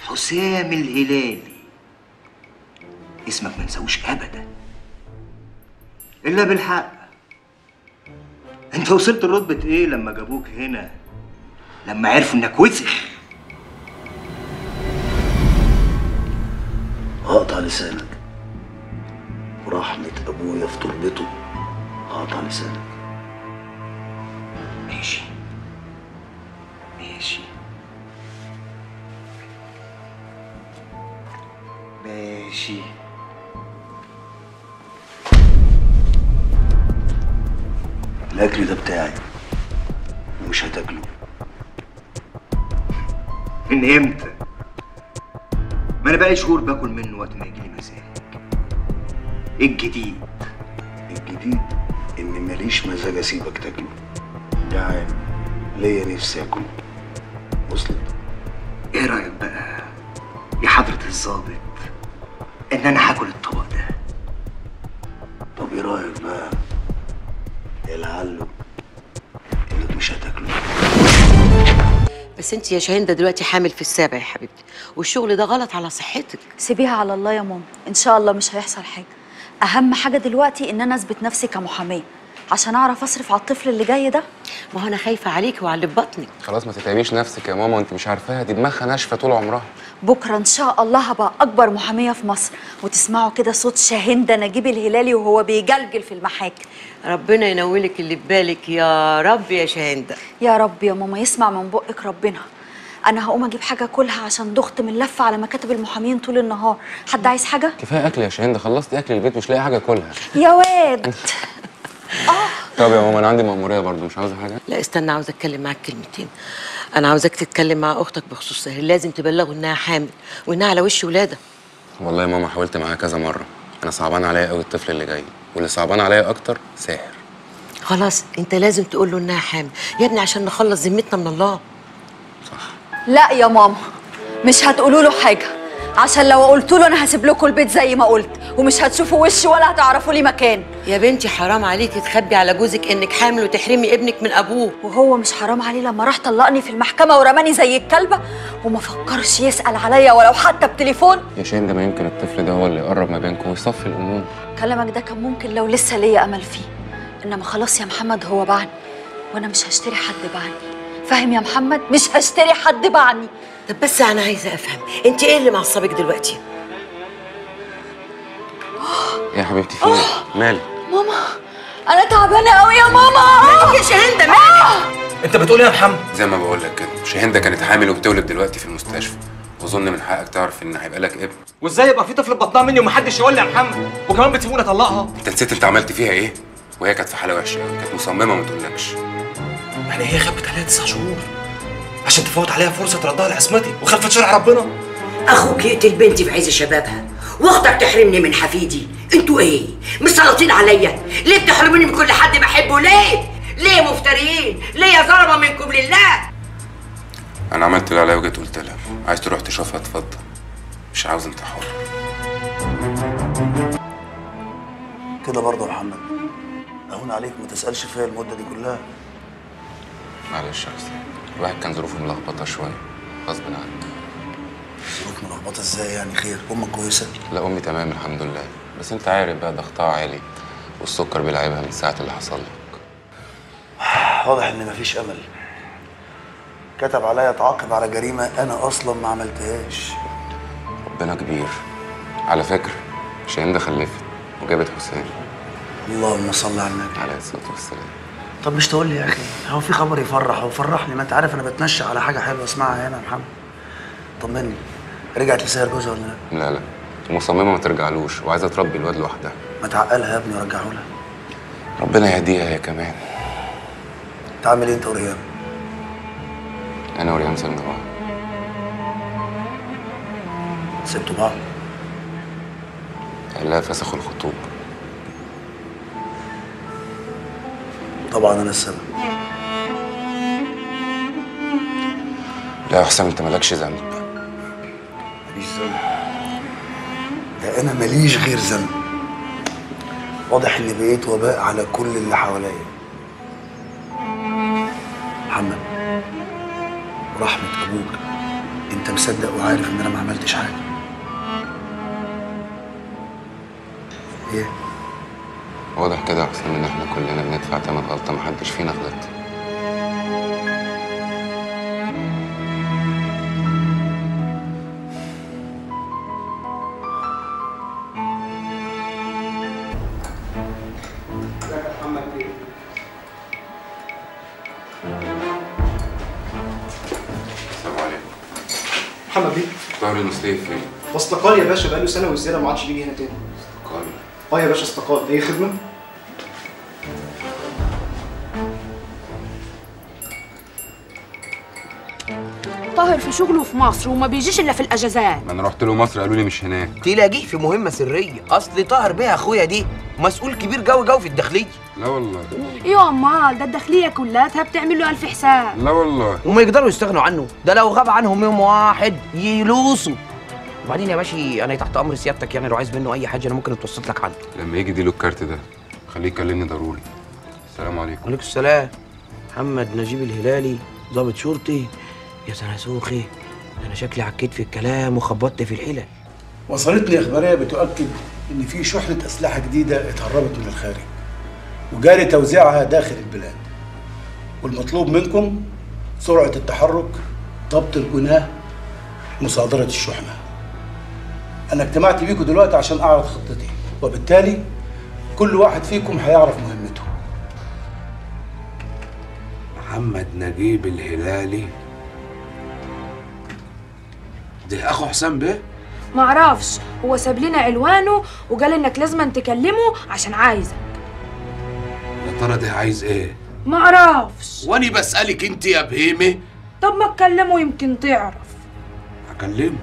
حسام الهلالي. اسمك ما نساوش ابدا. إلا بالحق. أنت وصلت لرتبة إيه لما جابوك هنا؟ لما عرفوا إنك وسخ. هقطع لسانك. ورحمة أبويا في تربته. هقطع لسانك. ماشي. ماشي. ماشي. الأكل ده بتاعي. ومش هتاكله. من إمتى؟ ما أنا بقالي شهور باكل منه وقت ما يجيلي مزاج إيه الجديد؟ الجديد؟ إن ماليش مزاج أسيبك تاكله جعان ليا نفسي آكل وصلت إيه رأيك بقى يا حضرة الظابط إن أنا هاكل الطبق ده؟ طب إيه رأيك بقى؟ يا لعله إنك مش هتاكله؟ بس انت يا شاهين ده دلوقتي حامل في السابع يا حبيبتي. والشغل ده غلط على صحتك. سيبيها على الله يا ماما. إن شاء الله مش هيحصل حاجة. أهم حاجة دلوقتي إن أنا أثبت نفسي كمحامية عشان أعرف أصرف على الطفل اللي جاي ده. ما هو أنا خايفة عليك وعلى اللي في بطنك. خلاص ما تتعبيش نفسك يا ماما وأنت مش عارفاها. دي دماغها ناشفة طول عمرها. بكرة إن شاء الله هبقى أكبر محامية في مصر. وتسمعوا كده صوت شاهندة نجيب الهلالي وهو بيجلجل في المحاكم. ربنا ينولك اللي في بالك. يا رب يا شاهندة يا رب يا ماما يسمع من بقك ربنا. أنا هقوم أجيب حاجة كلها عشان دخت من لفة على مكاتب المحامين طول النهار. حد عايز حاجة؟ كفاية أكل يا شاهين ده خلصت أكل البيت مش لاقي حاجة كلها يا واد. طب يا ماما أنا عندي مأمورية برضو مش عاوزة حاجة؟ لا استنى عاوزه أتكلم معاك كلمتين. أنا عاوزاك تتكلم مع أختك بخصوص سهير لازم تبلغه إنها حامل وإنها على وش ولادة. والله يا ماما حاولت معاها كذا مرة. أنا صعبان عليا قوي الطفل اللي جاي. واللي صعبان عليا أكتر ساحر. خلاص أنت لازم تقول له إنها حامل. يا ابني عشان نخلص ذمتنا من الله. لا يا ماما مش هتقولوا له حاجة. عشان لو قلت له أنا هسيب لكم البيت زي ما قلت ومش هتشوفوا وشي ولا هتعرفوا لي مكان. يا بنتي حرام عليكي تخبي على جوزك إنك حامل وتحرمي ابنك من أبوه. وهو مش حرام عليه لما راح طلقني في المحكمة ورماني زي الكلبة وما فكرش يسأل عليا ولو حتى بتليفون. يا شاهين ده ما يمكن الطفل ده هو اللي يقرب ما بينكم ويصفي الأمور. كلامك ده كان ممكن لو لسه ليا أمل فيه. إنما خلاص يا محمد هو باعني وأنا مش هشتري حد باعني. فاهم يا محمد؟ مش هشتري حد باعني. طب بس أنا عايزة أفهم أنت إيه اللي معصبك دلوقتي؟ يا حبيبتي في إيه؟ مالك؟ ماما أنا تعبانة قوي يا ماما! مالك يا شاهندة مالك؟ أنت بتقول إيه يا محمد؟ زي ما بقول لك كده شاهين ده كانت حامل وبتولد دلوقتي في المستشفى. وأظن من حقك تعرف إن هيبقى لك ابن. وإزاي يبقى في طفل بطنها مني ومحدش يقول لي يا محمد؟ وكمان بتسيبوني أطلقها. أنت نسيت أنت عملت فيها إيه؟ وهي كانت في حالة وحشة قوي كانت مصممة ما تقولكش. يعني هي خبت عليها تسع شهور. عشان تفوت عليها فرصة تردها لعصمتي وخلفت شرع ربنا. أخوك يقتل بنتي في عز شبابها. واختك تحرمني من حفيدي. أنتوا إيه؟ مش سلاطين عليا. ليه بتحرموني من كل حد بحبه؟ ليه؟ ليه مفتريين؟ ليه يا ظلمه منكم لله؟ أنا عملت اللي عليا وجيت قلت لها عايز تروح تشوفها اتفضل مش عاوز أنت حر. كده برضه يا محمد. أهون عليك ما تسألش فيا المدة دي كلها. معلش يا حسين الواحد كان ظروفه ملخبطة شوية غصب عنك ظروف ملخبطة إزاي يعني؟ خير أمك كويسة؟ لا أمي تمام الحمد لله. بس أنت عارف بقى ضغطها عالي والسكر بيلعبها من ساعة اللي حصل لك واضح إن مفيش أمل. كتب عليا اتعاقب على جريمة أنا أصلا ما عملتهاش. ربنا كبير. على فكرة شاهين ده خلفت وجابت حسين. اللهم صل على النبي. عليه الصلاة والسلام. طب مش تقول لي يا أخي هو في خبر يفرح وفرحني ما أنت عارف أنا بتمشى على حاجة حلوة اسمعها هنا يا محمد. طمني رجعت لسهر جوزها ولا لأ؟ لا لا. مصممة ما ترجعلوش وعايزة تربي الواد لوحدها. ما تعقلها يا ابني ورجعه لها ربنا يهديها هي كمان. تعمل إيه أنت وريان أنا وريان سيبنا بعض. سبتوا بعض؟ قال لها فسخوا الخطوبة. طبعا أنا السبب. لا يا حسام أنت مالكش ذنب. ماليش ذنب. ده أنا ماليش غير ذنب. واضح إني بقيت وباء على كل اللي حواليا. محمد ورحمة أبوك أنت مصدق وعارف إن أنا ما عملتش حاجة. إيه واضح كده يا حسام إن إحنا كلنا بندفع تمن غلطة محدش فينا غلط. السلام عليكم. محمد بيه. ظهر فين؟ واستقال يا باشا بقاله سنة والزياده ما عادش بيجي هنا تاني. قال آه يا باشا استقال اي خدمة؟ في شغله في مصر وما بيجيش إلا في الأجازات. ما أنا رحت له مصر قالوا لي مش هناك. تلاقيه في مهمة سرية. أصل طاهر بيه أخويا دي مسؤول كبير جوي جوي في الداخلية. لا والله. أيوه امال ده الداخلية كلها بتعمل له ألف حساب. لا والله. وما يقدروا يستغنوا عنه. ده لو غاب عنهم يوم واحد يلوصوا. وبعدين يا باشا أنا تحت أمر سيادتك يعني لو عايز منه أي حاجة أنا ممكن أتوسط لك عنه. لما يجي يديله الكارت ده خليه يكلمني ضروري. السلام عليكم. وعليكم السلام. محمد نجيب الهلالي ضابط شرطي. يا سناسوخي ده أنا شكلي عكيت في الكلام وخبطت في الحلل. وصلتني إخبارية بتؤكد إن في شحنة أسلحة جديدة اتهربت من الخارج وجاري توزيعها داخل البلاد. والمطلوب منكم سرعة التحرك ضبط الجناه مصادرة الشحنة. أنا اجتمعت بيكم دلوقتي عشان أعرض خطتي وبالتالي كل واحد فيكم هيعرف مهمته. محمد نجيب الهلالي ده أخو حسام بيه؟ معرفش هو ساب لنا عنوانه وقال إنك لازم تكلمه عشان عايزك. يا ترى ده عايز إيه؟ معرفش واني بسألك أنت يا بهيمة. طب ما تكلمه يمكن تعرف. هكلمه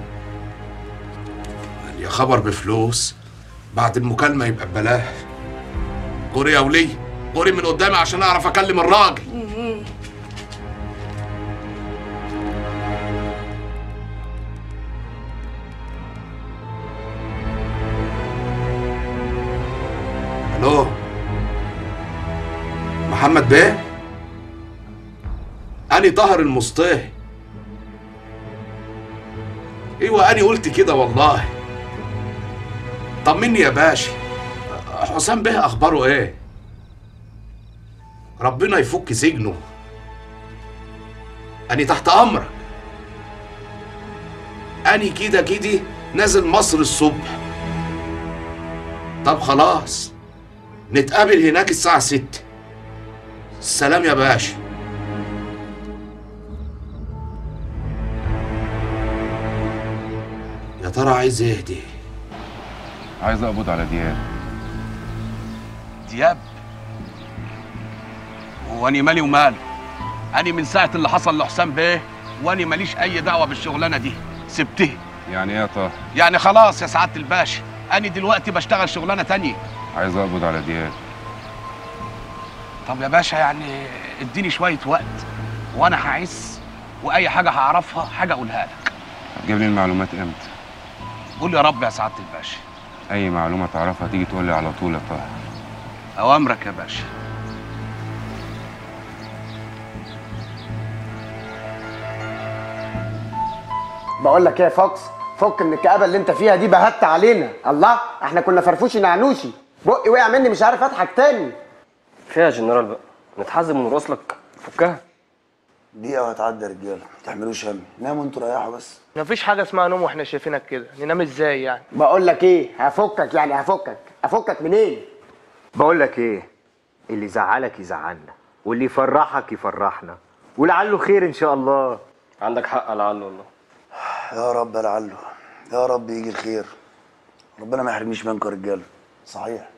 قال يا خبر بفلوس. بعد المكالمة يبقى ببلاش. قوري يا ولي قوري من قدامي عشان أعرف أكلم الراجل. محمد بيه أني طاهر المصطهي أيوه أني قلت كده والله. طمني يا باشا. حسام بيه أخباره إيه؟ ربنا يفك سجنه. أني تحت أمرك. أني كده كده نازل مصر الصبح. طب خلاص نتقابل هناك الساعة ستة. سلام يا باشا. يا ترى عايز إيه دي؟ عايز اقبض على دياب. دياب؟ واني مالي وماله اني من ساعة اللي حصل لحسام بيه واني ماليش أي دعوة بالشغلانة دي. سبتها يعني إيه يا طه؟ يعني خلاص يا سعادة الباشا. أني دلوقتي بشتغل شغلانة تانية. عايز اقبض على دياب. طب يا باشا يعني اديني شوية وقت وأنا هعس وأي حاجة هعرفها حاجة أقولها لك. هتجيب لي المعلومات إمتى؟ قول يا رب يا سعادة الباشا. أي معلومة تعرفها تيجي تقول لي على طول يا طه. أوامرك يا باشا. بقول لك إيه يا فوكس؟ فك من الكآبة اللي أنت فيها دي بهت علينا. الله إحنا كنا فرفوشي نعنوشي. بقي وقع مني مش عارف أضحك تاني. فيها يا جنرال بقى. نتحزم ونرقص لك فكها. دقيقة وهتعدي يا رجالة. ما تحملوش هم. ناموا أنتوا ريحوا بس. مفيش حاجة اسمها نوم وإحنا شايفينك كده. ننام إزاي يعني؟ بقول لك إيه؟ هفكك يعني هفكك. افكك منين؟ بقول لك إيه؟ اللي يزعلك يزعلنا واللي يفرحك يفرحنا. ولعله خير إن شاء الله. عندك حق لعله والله. يا رب لعله. يا رب يجي الخير. ربنا ما يحرمنيش منكم يا رجالة. صحيح.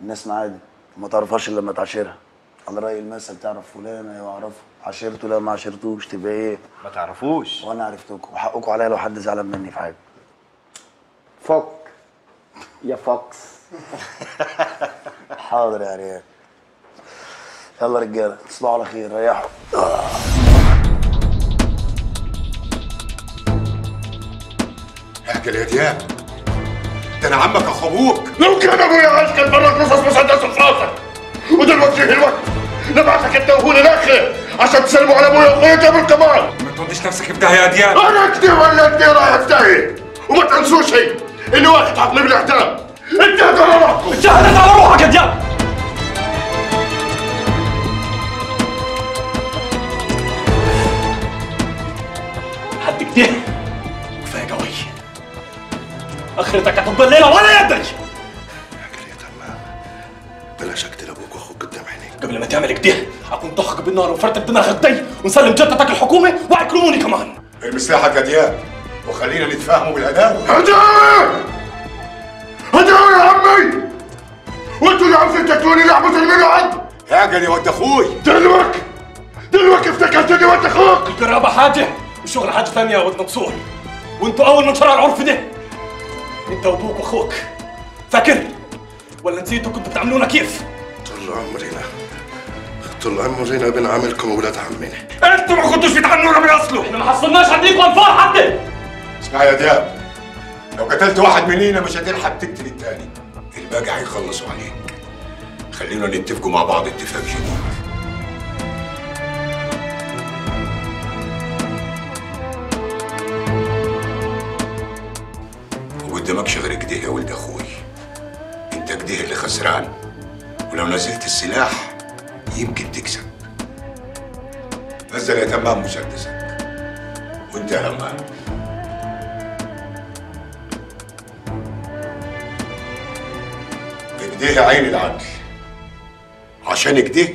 الناس معادي وما تعرفهاش إلا لما تعاشرها. على رأي المثل تعرف فلان أيوه اعرفه عاشرته؟ لا ما عاشرتوش. تبقى إيه؟ ما تعرفوش. وأنا عرفتكم. وحقكم عليا لو حد زعلان مني في حاجة. فك يا فوكس. حاضر يا عريان. يلا رجالة تصبحوا على خير. ريحوا. اعجل يا دياب ده أنا عمك اخو أبوك لو كان ابويا عايش كان فرق رصاص مسدس في راسك ودلوقتي جه الوقت نبعتك أنت واخونا الآخر عشان تسلموا على أبويا وأخويا جابر كمان ما توديش نفسك في داهيه يا دياب أنا اكدي ولا اكدي رايح في داهيه وما تنسوش ان واحد حط لي بالاعدام أنت على روحكم انت على روحك يا دياب اخرتك هتفضل ليله ولا يدري بلاش اقتل أبوك واخوك قدام عينيك. قبل ما تعمل كده أكون طخك بالنار وفرتك دماغك دي ونسلم جدتك الحكومة ويكرموني كمان. ارمي سلاحك يا دياب؟ وخلينا نتفاهموا بالهداوة. هداوة هداوة يا عمي! وانتوا اللي عارفين تاكلوني لحمة الملعب اعجل يا ود أخوي. دلوقتي دلوقتي افتكرتني وانت أخوك! القرابة حاجة والشغل حاجة ثانية يا ود منصور. وانتوا أول من شرع العرف ده. انت وابوك واخوك. فاكر؟ ولا نسيتوا كنتوا بتعملونا كيف؟ طول عمرنا طول عمرنا بنعاملكم ولاد عمنا. أنتوا ما كنتوش بتعاملونا بالاصل إحنا ما حصلناش عندكم انفار حتى. اسمع يا دياب لو قتلت واحد منينا مش هتلحق تقتل التاني. الباقي هيخلصوا عليك. خلينا نتفقوا مع بعض اتفاق جديد. وقدامكش غير كده يا ولد أخوي. أنت كده اللي خسران. ولو نزلت السلاح يمكن تكسب. نزل يا تمام مسدسك. وانت يا همام كده عين العدل. عشان كده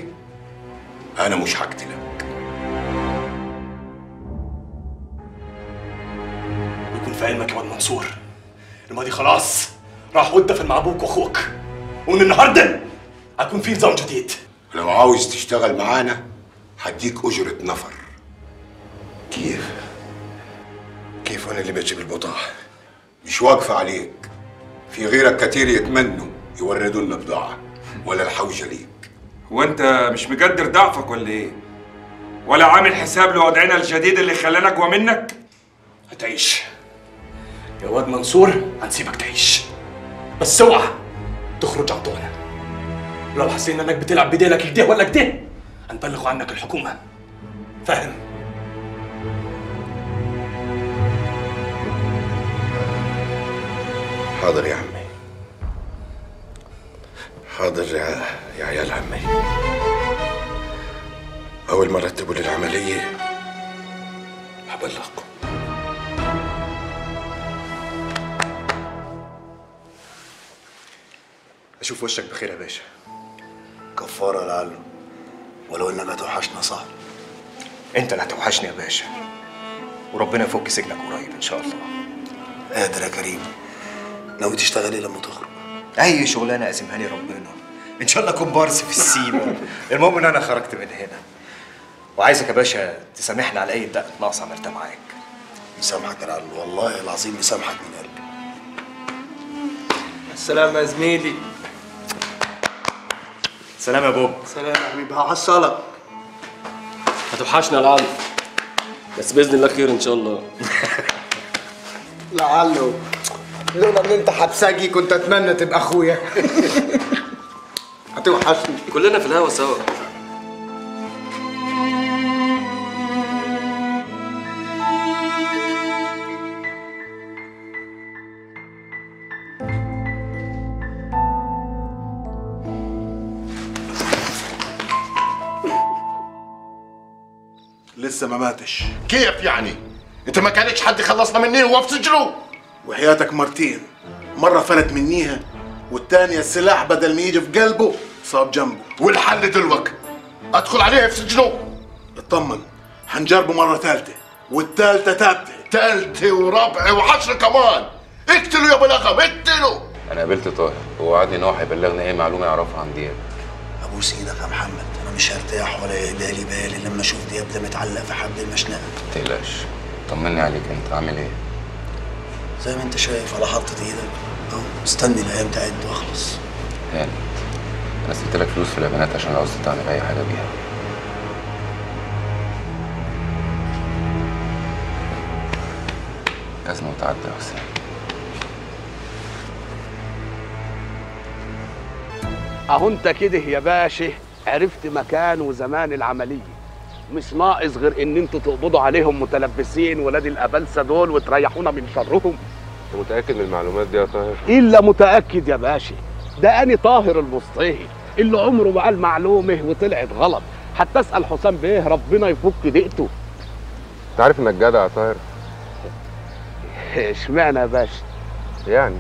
أنا مش هقتلك يكون في علمك يا واد منصور. الماضي خلاص راح ودفن مع أبوك واخوك ومن النهارده هيكون في نظام جديد لو عاوز تشتغل معانا هديك أجرة نفر كيف؟ كيف أنا اللي بجيب البضاعة؟ مش واقفة عليك في غيرك كتير يتمنوا يوردوا لنا بضاعة ولا الحوجة ليك هو أنت مش مقدر ضعفك ولا إيه؟ ولا عامل حساب لوضعنا الجديد اللي خلانا أقوى منك؟ هتعيش يا واد منصور هنسيبك تعيش. بس اوعى تخرج عن طولنا لو حسينا إنك بتلعب بديلك كده ولا كده هنبلغوا عنك الحكومة. فاهم؟ حاضر يا عمي. حاضر يا يا عيال عمي. أول ما رتبوا للعملية هبلغكم. أشوف وشك بخير يا باشا. كفارة لعله. ولو إنك هتوحشنا صح أنت اللي هتوحشني يا باشا. وربنا يفك سجنك قريب إن شاء الله. قادر يا كريم. ناوي تشتغل إيه لما تخرج؟ أي شغلانة قاسمها لي ربنا. إن شاء الله كومبارس في السيما. المهم إن أنا خرجت من هنا. وعايزك يا باشا تسامحني على أي دقه ناقص عملتها معاك. مسامحك يا لعله. والله العظيم مسامحك من قلبي. السلام يا زميلي. سلام يا بوب. سلام يا حبيبي هحصلك هتوحشنا العم بس بإذن الله خير إن شاء الله. لعله. لولا إن أنت حبسجي كنت أتمنى تبقى أخويا. هتوحشني. كلنا في الهوا سوا. لسه ما ماتش. كيف يعني؟ انت ما كانش حد خلصنا مني وهو في سجنه؟ وحياتك مرتين مرة فلت منيها والتانية السلاح بدل ما يجي في قلبه صاب جنبه. والحل دلوقتي ادخل عليه في سجنه. اطمن هنجربه مرة ثالثة والثالثة ثابتة. ثالثة ورابعة وعشرة كمان. اقتلوا يا ابو لغم اقتلوا. أنا قابلت طاهر ووعدني إن هو هيبلغني أي معلومة يعرفها عن دياب ابوس إيدك يا محمد. مش هرتاح ولا يهدالي بالي لما أشوف دياب ده متعلق في حبل المشنقة. متقلقش طمني عليك انت عامل إيه؟ زي ما انت شايف على حطة إيدك. أهو مستني الأيام تعد وأخلص. هانت أنا سبت لك فلوس في الامانات عشان لو عاوز تعمل أي حاجة بيها. أزمة وتعدي يا حسين. أهو انت كده يا باشا. عرفت مكان وزمان العملية. مش ناقص غير إن أنتوا تقبضوا عليهم متلبسين ولاد الأبلسة دول وتريحونا من شرهم. متأكد من المعلومات دي يا طاهر؟ إلا متأكد يا باشا. ده أني طاهر المصطهي اللي عمره ما قال معلومة وطلعت غلط. حتى اسأل حسام بيه ربنا يفك دقته. أنت عارف إنك جدع يا طاهر؟ اشمعنى يا باشا؟ يعني.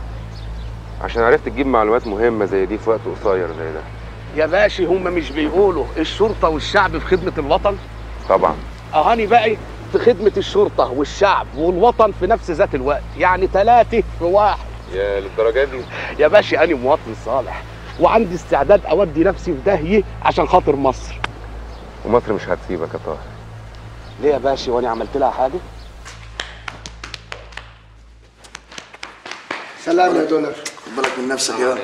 عشان عرفت تجيب معلومات مهمة زي دي في وقت قصير زي ده. يا باشا هم مش بيقولوا. الشرطة والشعب في خدمة الوطن؟ طبعا. أهاني بقى في خدمة الشرطة والشعب والوطن في نفس ذات الوقت. يعني ثلاثة في واحد. يا للدرجة دي؟ يا باشا أنا مواطن صالح وعندي استعداد أودي نفسي في داهية عشان خاطر مصر. ومصر مش هتسيبك يا طاهر. ليه يا باشا وأنا عملت لها حاجة؟ سلام يا دولار خد بالك من نفسك يا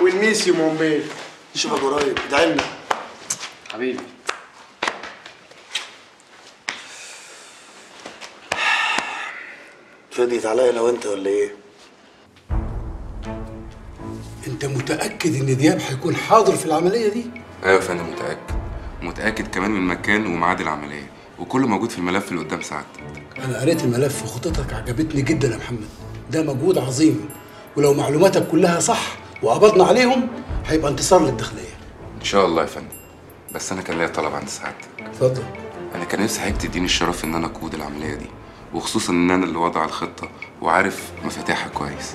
مومبيس يا مومبيس نشوفك قريب ادعي لنا حبيبي فديت عليا أنا وانت ولا إيه؟ انت متأكد ان دياب هيكون حاضر في العملية دي؟ أيوه يا فندم متأكد. متأكد كمان من مكان وميعاد العملية وكله موجود في الملف اللي قدام سعادتك. أنا قريت الملف وخطتك عجبتني جدا يا محمد. ده مجهود عظيم. ولو معلوماتك كلها صح وقبضنا عليهم هيبقى انتصار للداخلية. إن شاء الله يا فندم. بس أنا كان ليا طلب عند سعادتك. اتفضل. أنا كان نفسي حضرتك تديني الشرف إن أنا أقود العملية دي. وخصوصا إن أنا اللي وضع الخطة وعارف مفاتيحها كويس.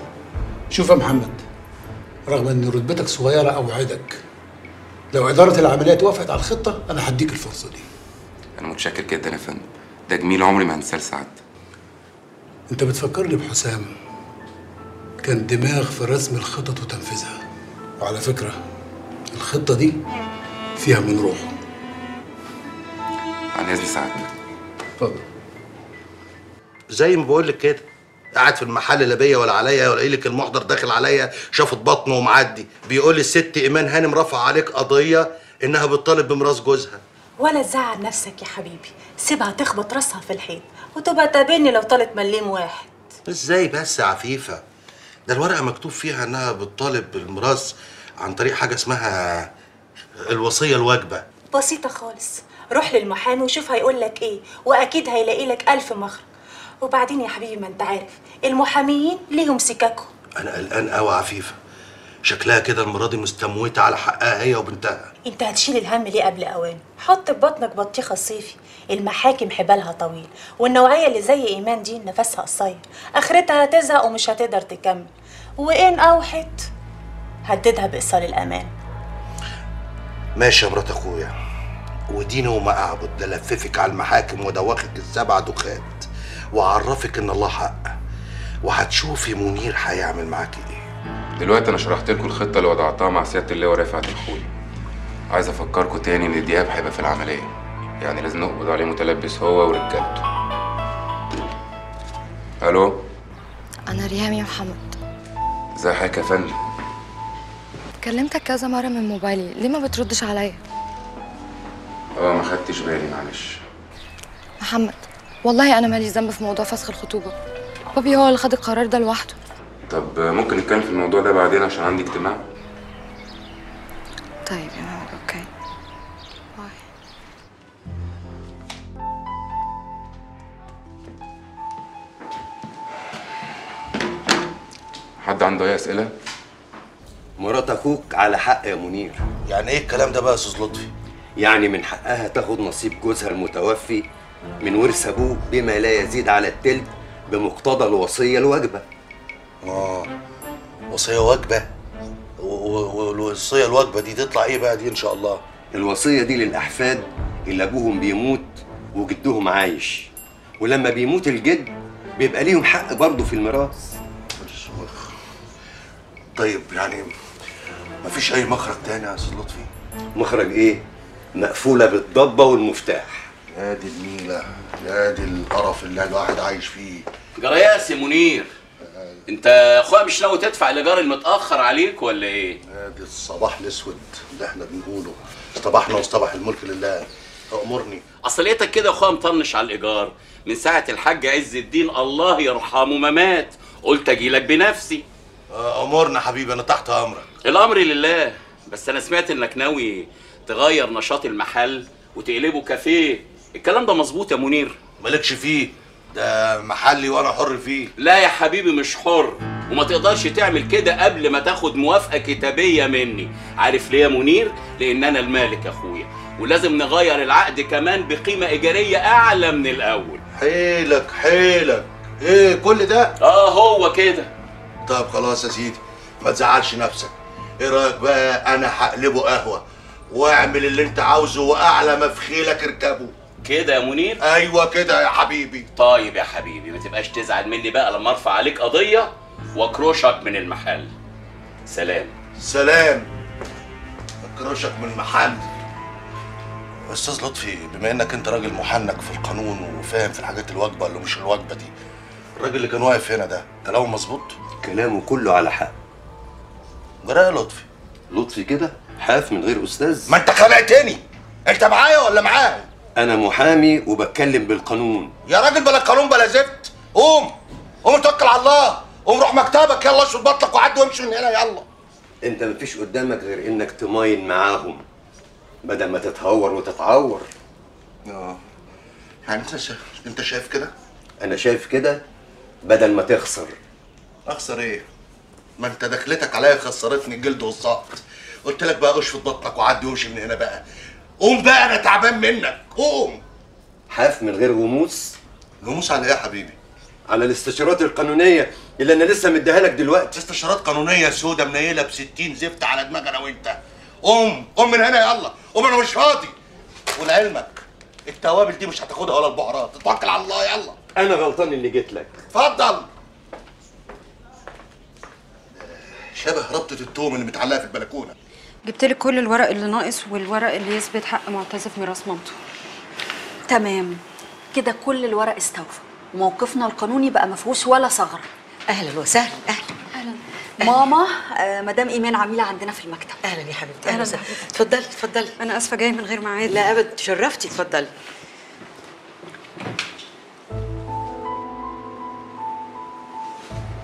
شوف يا محمد رغم إن رتبتك صغيرة اوعدك لو إدارة العمليات وافقت على الخطة أنا هديك الفرصة دي. أنا متشكر جدا يا فندم. ده جميل عمري ما هنساه لسعادتك. أنت بتفكرني بحسام. كان دماغ في رسم الخطط وتنفيذها. وعلى فكرة الخطة دي فيها من روحه عن إذن سعادتك. اتفضل. زي ما بقول لك كده قاعد في المحل لا بيا ولا عليا ولا لك المحضر داخل عليا شافت بطنه ومعدي. بيقول لي الست إيمان هانم رفع عليك قضية إنها بتطالب بميراث جوزها. ولا تزعل نفسك يا حبيبي. سيبها تخبط راسها في الحيط وتبقى تقابلني لو طالت مليم واحد. إزاي بس يا عفيفة؟ ده الورقة مكتوب فيها إنها بتطالب بالميراث عن طريق حاجة اسمها الوصية الواجبة. بسيطة خالص. روح للمحامي وشوف هيقول لك إيه وأكيد هيلاقي لك ألف مخرج. وبعدين يا حبيبي ما أنت عارف المحاميين ليهم سكاكهم. أنا قلقان قوي عفيفة. شكلها كده المرة دي مستموتة على حقها هي وبنتها. انت هتشيل الهم ليه قبل اوانه حط في بطنك بطيخة الصيفي المحاكم حبالها طويل والنوعية اللي زي إيمان دي نفسها قصير. آخرتها هتزهق ومش هتقدر تكمل. وإن أوحت هددها بإيصال الأمان. ماشي يا مرات أخويا. وديني وما أعبد ده لففك على المحاكم ودوخك السبع دخات وعرفك إن الله حق. وهتشوفي منير هيعمل معاكي إيه. دلوقتي أنا شرحت لكم الخطة اللي وضعتها مع سيادة اللواء رفعت الخولي عايز أفكركم تاني إن دياب هيبقى في العملية. يعني لازم نقبض عليه متلبس هو ورجالته. ألو؟ أنا ريهام يا محمد. إزي حضرتك يا فندم؟ كلمتك كذا مرة من موبايلي. ليه ما بتردش عليا؟ أه ما خدتش بالي معلش. محمد والله أنا مالي ذنب في موضوع فسخ الخطوبة. بابي هو اللي خد القرار ده لوحده. طب ممكن نتكلم في الموضوع ده بعدين عشان عندي اجتماع؟ طيب يا محمد أوكي. حد عنده أي أسئلة؟ مرات أخوك على حق يا منير. يعني إيه الكلام ده بقى يا أستاذ لطفي؟ يعني من حقها تاخد نصيب جوزها المتوفي من ورث أبوه بما لا يزيد على التلت بمقتضى الوصية الواجبة. آه. وصية واجبة. و- و- والوصية الواجبة دي تطلع إيه بقى دي إن شاء الله؟ الوصية دي للأحفاد اللي أبوهم بيموت وجدهم عايش. ولما بيموت الجد بيبقى ليهم حق برضه في الميراث. طيب يعني مفيش أي مخرج تاني يا أستاذ لطفي؟ مخرج إيه؟ مقفولة بالضبة والمفتاح. يا دي النيله يا دي القرف اللي الواحد عايش فيه. جرياس يا منير. انت اخويا مش ناوي تدفع الايجار المتأخر عليك ولا إيه؟ يا دي الصباح الأسود اللي إحنا بنقوله. اصطبحنا واصطبح الملك لله. أمرني. اصل لقيتك كده يا أخويا مطنش على الإيجار. من ساعة الحاج عز الدين الله يرحمه ما مات. قلت أجي لك بنفسي. أمرنا حبيبي أنا تحت أمرك. الأمر لله. بس أنا سمعت إنك ناوي تغير نشاط المحل وتقلبه كافيه. الكلام ده مظبوط يا منير. مالكش فيه. ده محلي وأنا حر فيه. لا يا حبيبي مش حر. وما تقدرش تعمل كده قبل ما تاخد موافقة كتابية مني. عارف ليه يا منير؟ لأن أنا المالك يا أخويا. ولازم نغير العقد كمان بقيمة إيجارية أعلى من الأول. حيلك حيلك. إيه كل ده؟ آه هو كده. طب خلاص يا سيدي ما تزعلش نفسك. إيه رأيك بقى أنا هقلبه قهوة وأعمل اللي أنت عاوزه وأعلى ما في خيلك اركبه؟ كده يا منير؟ أيوه كده يا حبيبي. طيب يا حبيبي ما تبقاش تزعل مني بقى لما أرفع عليك قضية وأكروشك من المحل. سلام. سلام. اكرشك من المحل. أستاذ لطفي بما إنك أنت راجل محنك في القانون وفاهم في الحاجات الواجبة اللي مش الواجبة دي الراجل اللي كان واقف هنا ده كلامه مظبوط؟ كلامه كله على حق. يا لطفي. لطفي كده؟ حاف من غير أستاذ؟ ما أنت خلقتني أنت معايا ولا معاه أنا محامي وبتكلم بالقانون. يا راجل بلا قانون بلا زفت. قوم. قوم توكل على الله. قوم روح مكتبك. يلا اشرب بطلك وعدي وامشي من هنا. يلا. أنت مفيش قدامك غير إنك تماين معاهم. بدل ما تتهور وتتعور. آه يعني أنت شايف أنت شايف كده؟ أنا شايف كده بدل ما تخسر. أخسر إيه؟ ما أنت دخلتك عليا خسرتني. الجلد والسقط قلت لك بقى اشفط بطنك وعدي وامشي من هنا بقى. قوم بقى أنا تعبان منك. قوم. حاف من غير غموس؟ غموس على إيه يا حبيبي؟ على الاستشارات القانونية اللي أنا لسه مديها لك دلوقتي. استشارات قانونية سودة منيلة ب 60 زفت على دماغ أنا وأنت. قوم قوم من هنا يلا. قوم أنا مش فاضي. ولعلمك التوابل دي مش هتاخدها ولا البهارات. اتوكل على الله يلا. أنا غلطان اللي جيت لك. اتفضل. شبه ربطة التوم اللي متعلقة في البلكونة. جبت لك كل الورق اللي ناقص والورق اللي يثبت حق معتز في ميراث مامته. تمام. كده كل الورق استوفى. وموقفنا القانوني بقى ما فيهوش ولا ثغرة. أهلا وسهلا. أهلا. أهلا. ماما آه مدام إيمان عميلة عندنا في المكتب. أهلا يا حبيبتي. أهلاً. أهلا وسهلا. اتفضلي اتفضلي. أنا آسفة جاية من غير ميعاد. لا ابدا. تشرفتي اتفضلي.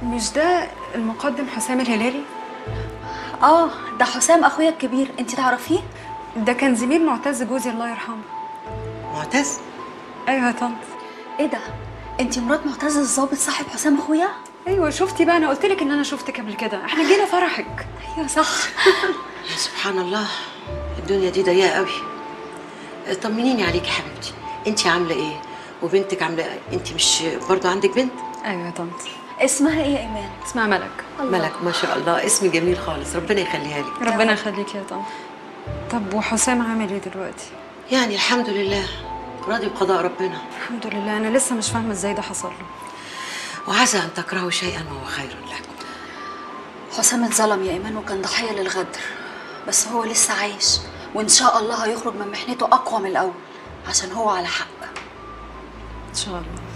مش ده المقدم حسام الهلالي؟ آه ده حسام أخويا الكبير. انت تعرفيه؟ ده كان زميل معتز جوزي الله يرحمه. معتز؟ أيوه يا طنط. إيه ده؟ انت مرات معتز الظابط صاحب حسام أخويا؟ أيوه شفتي بقى أنا قلت لك إن أنا شفتك قبل كده. إحنا جينا فرحك. أيوه صح. يا سبحان الله. الدنيا دي ضيقة قوي طمنيني عليكي يا حبيبتي. انت عاملة إيه؟ وبنتك عاملة إيه؟ انت مش برضه عندك بنت؟ أيوه يا طنط. اسمها إيه يا ايمان؟ اسمها ملك. ملك ما شاء الله. اسم جميل خالص. ربنا يخليها لك. ربنا يخليك يا طنط طب وحسام عامل إيه دلوقتي؟ يعني الحمد لله. راضي بقضاء ربنا. الحمد لله. أنا لسه مش فاهمة إزاي ده حصل له. وعسى أن تكرهوا شيئا وهو خير لكم. حسام اتظلم يا إيمان وكان ضحية للغدر. بس هو لسه عايش. وإن شاء الله هيخرج من محنته أقوى من الأول. عشان هو على حق. إن شاء الله.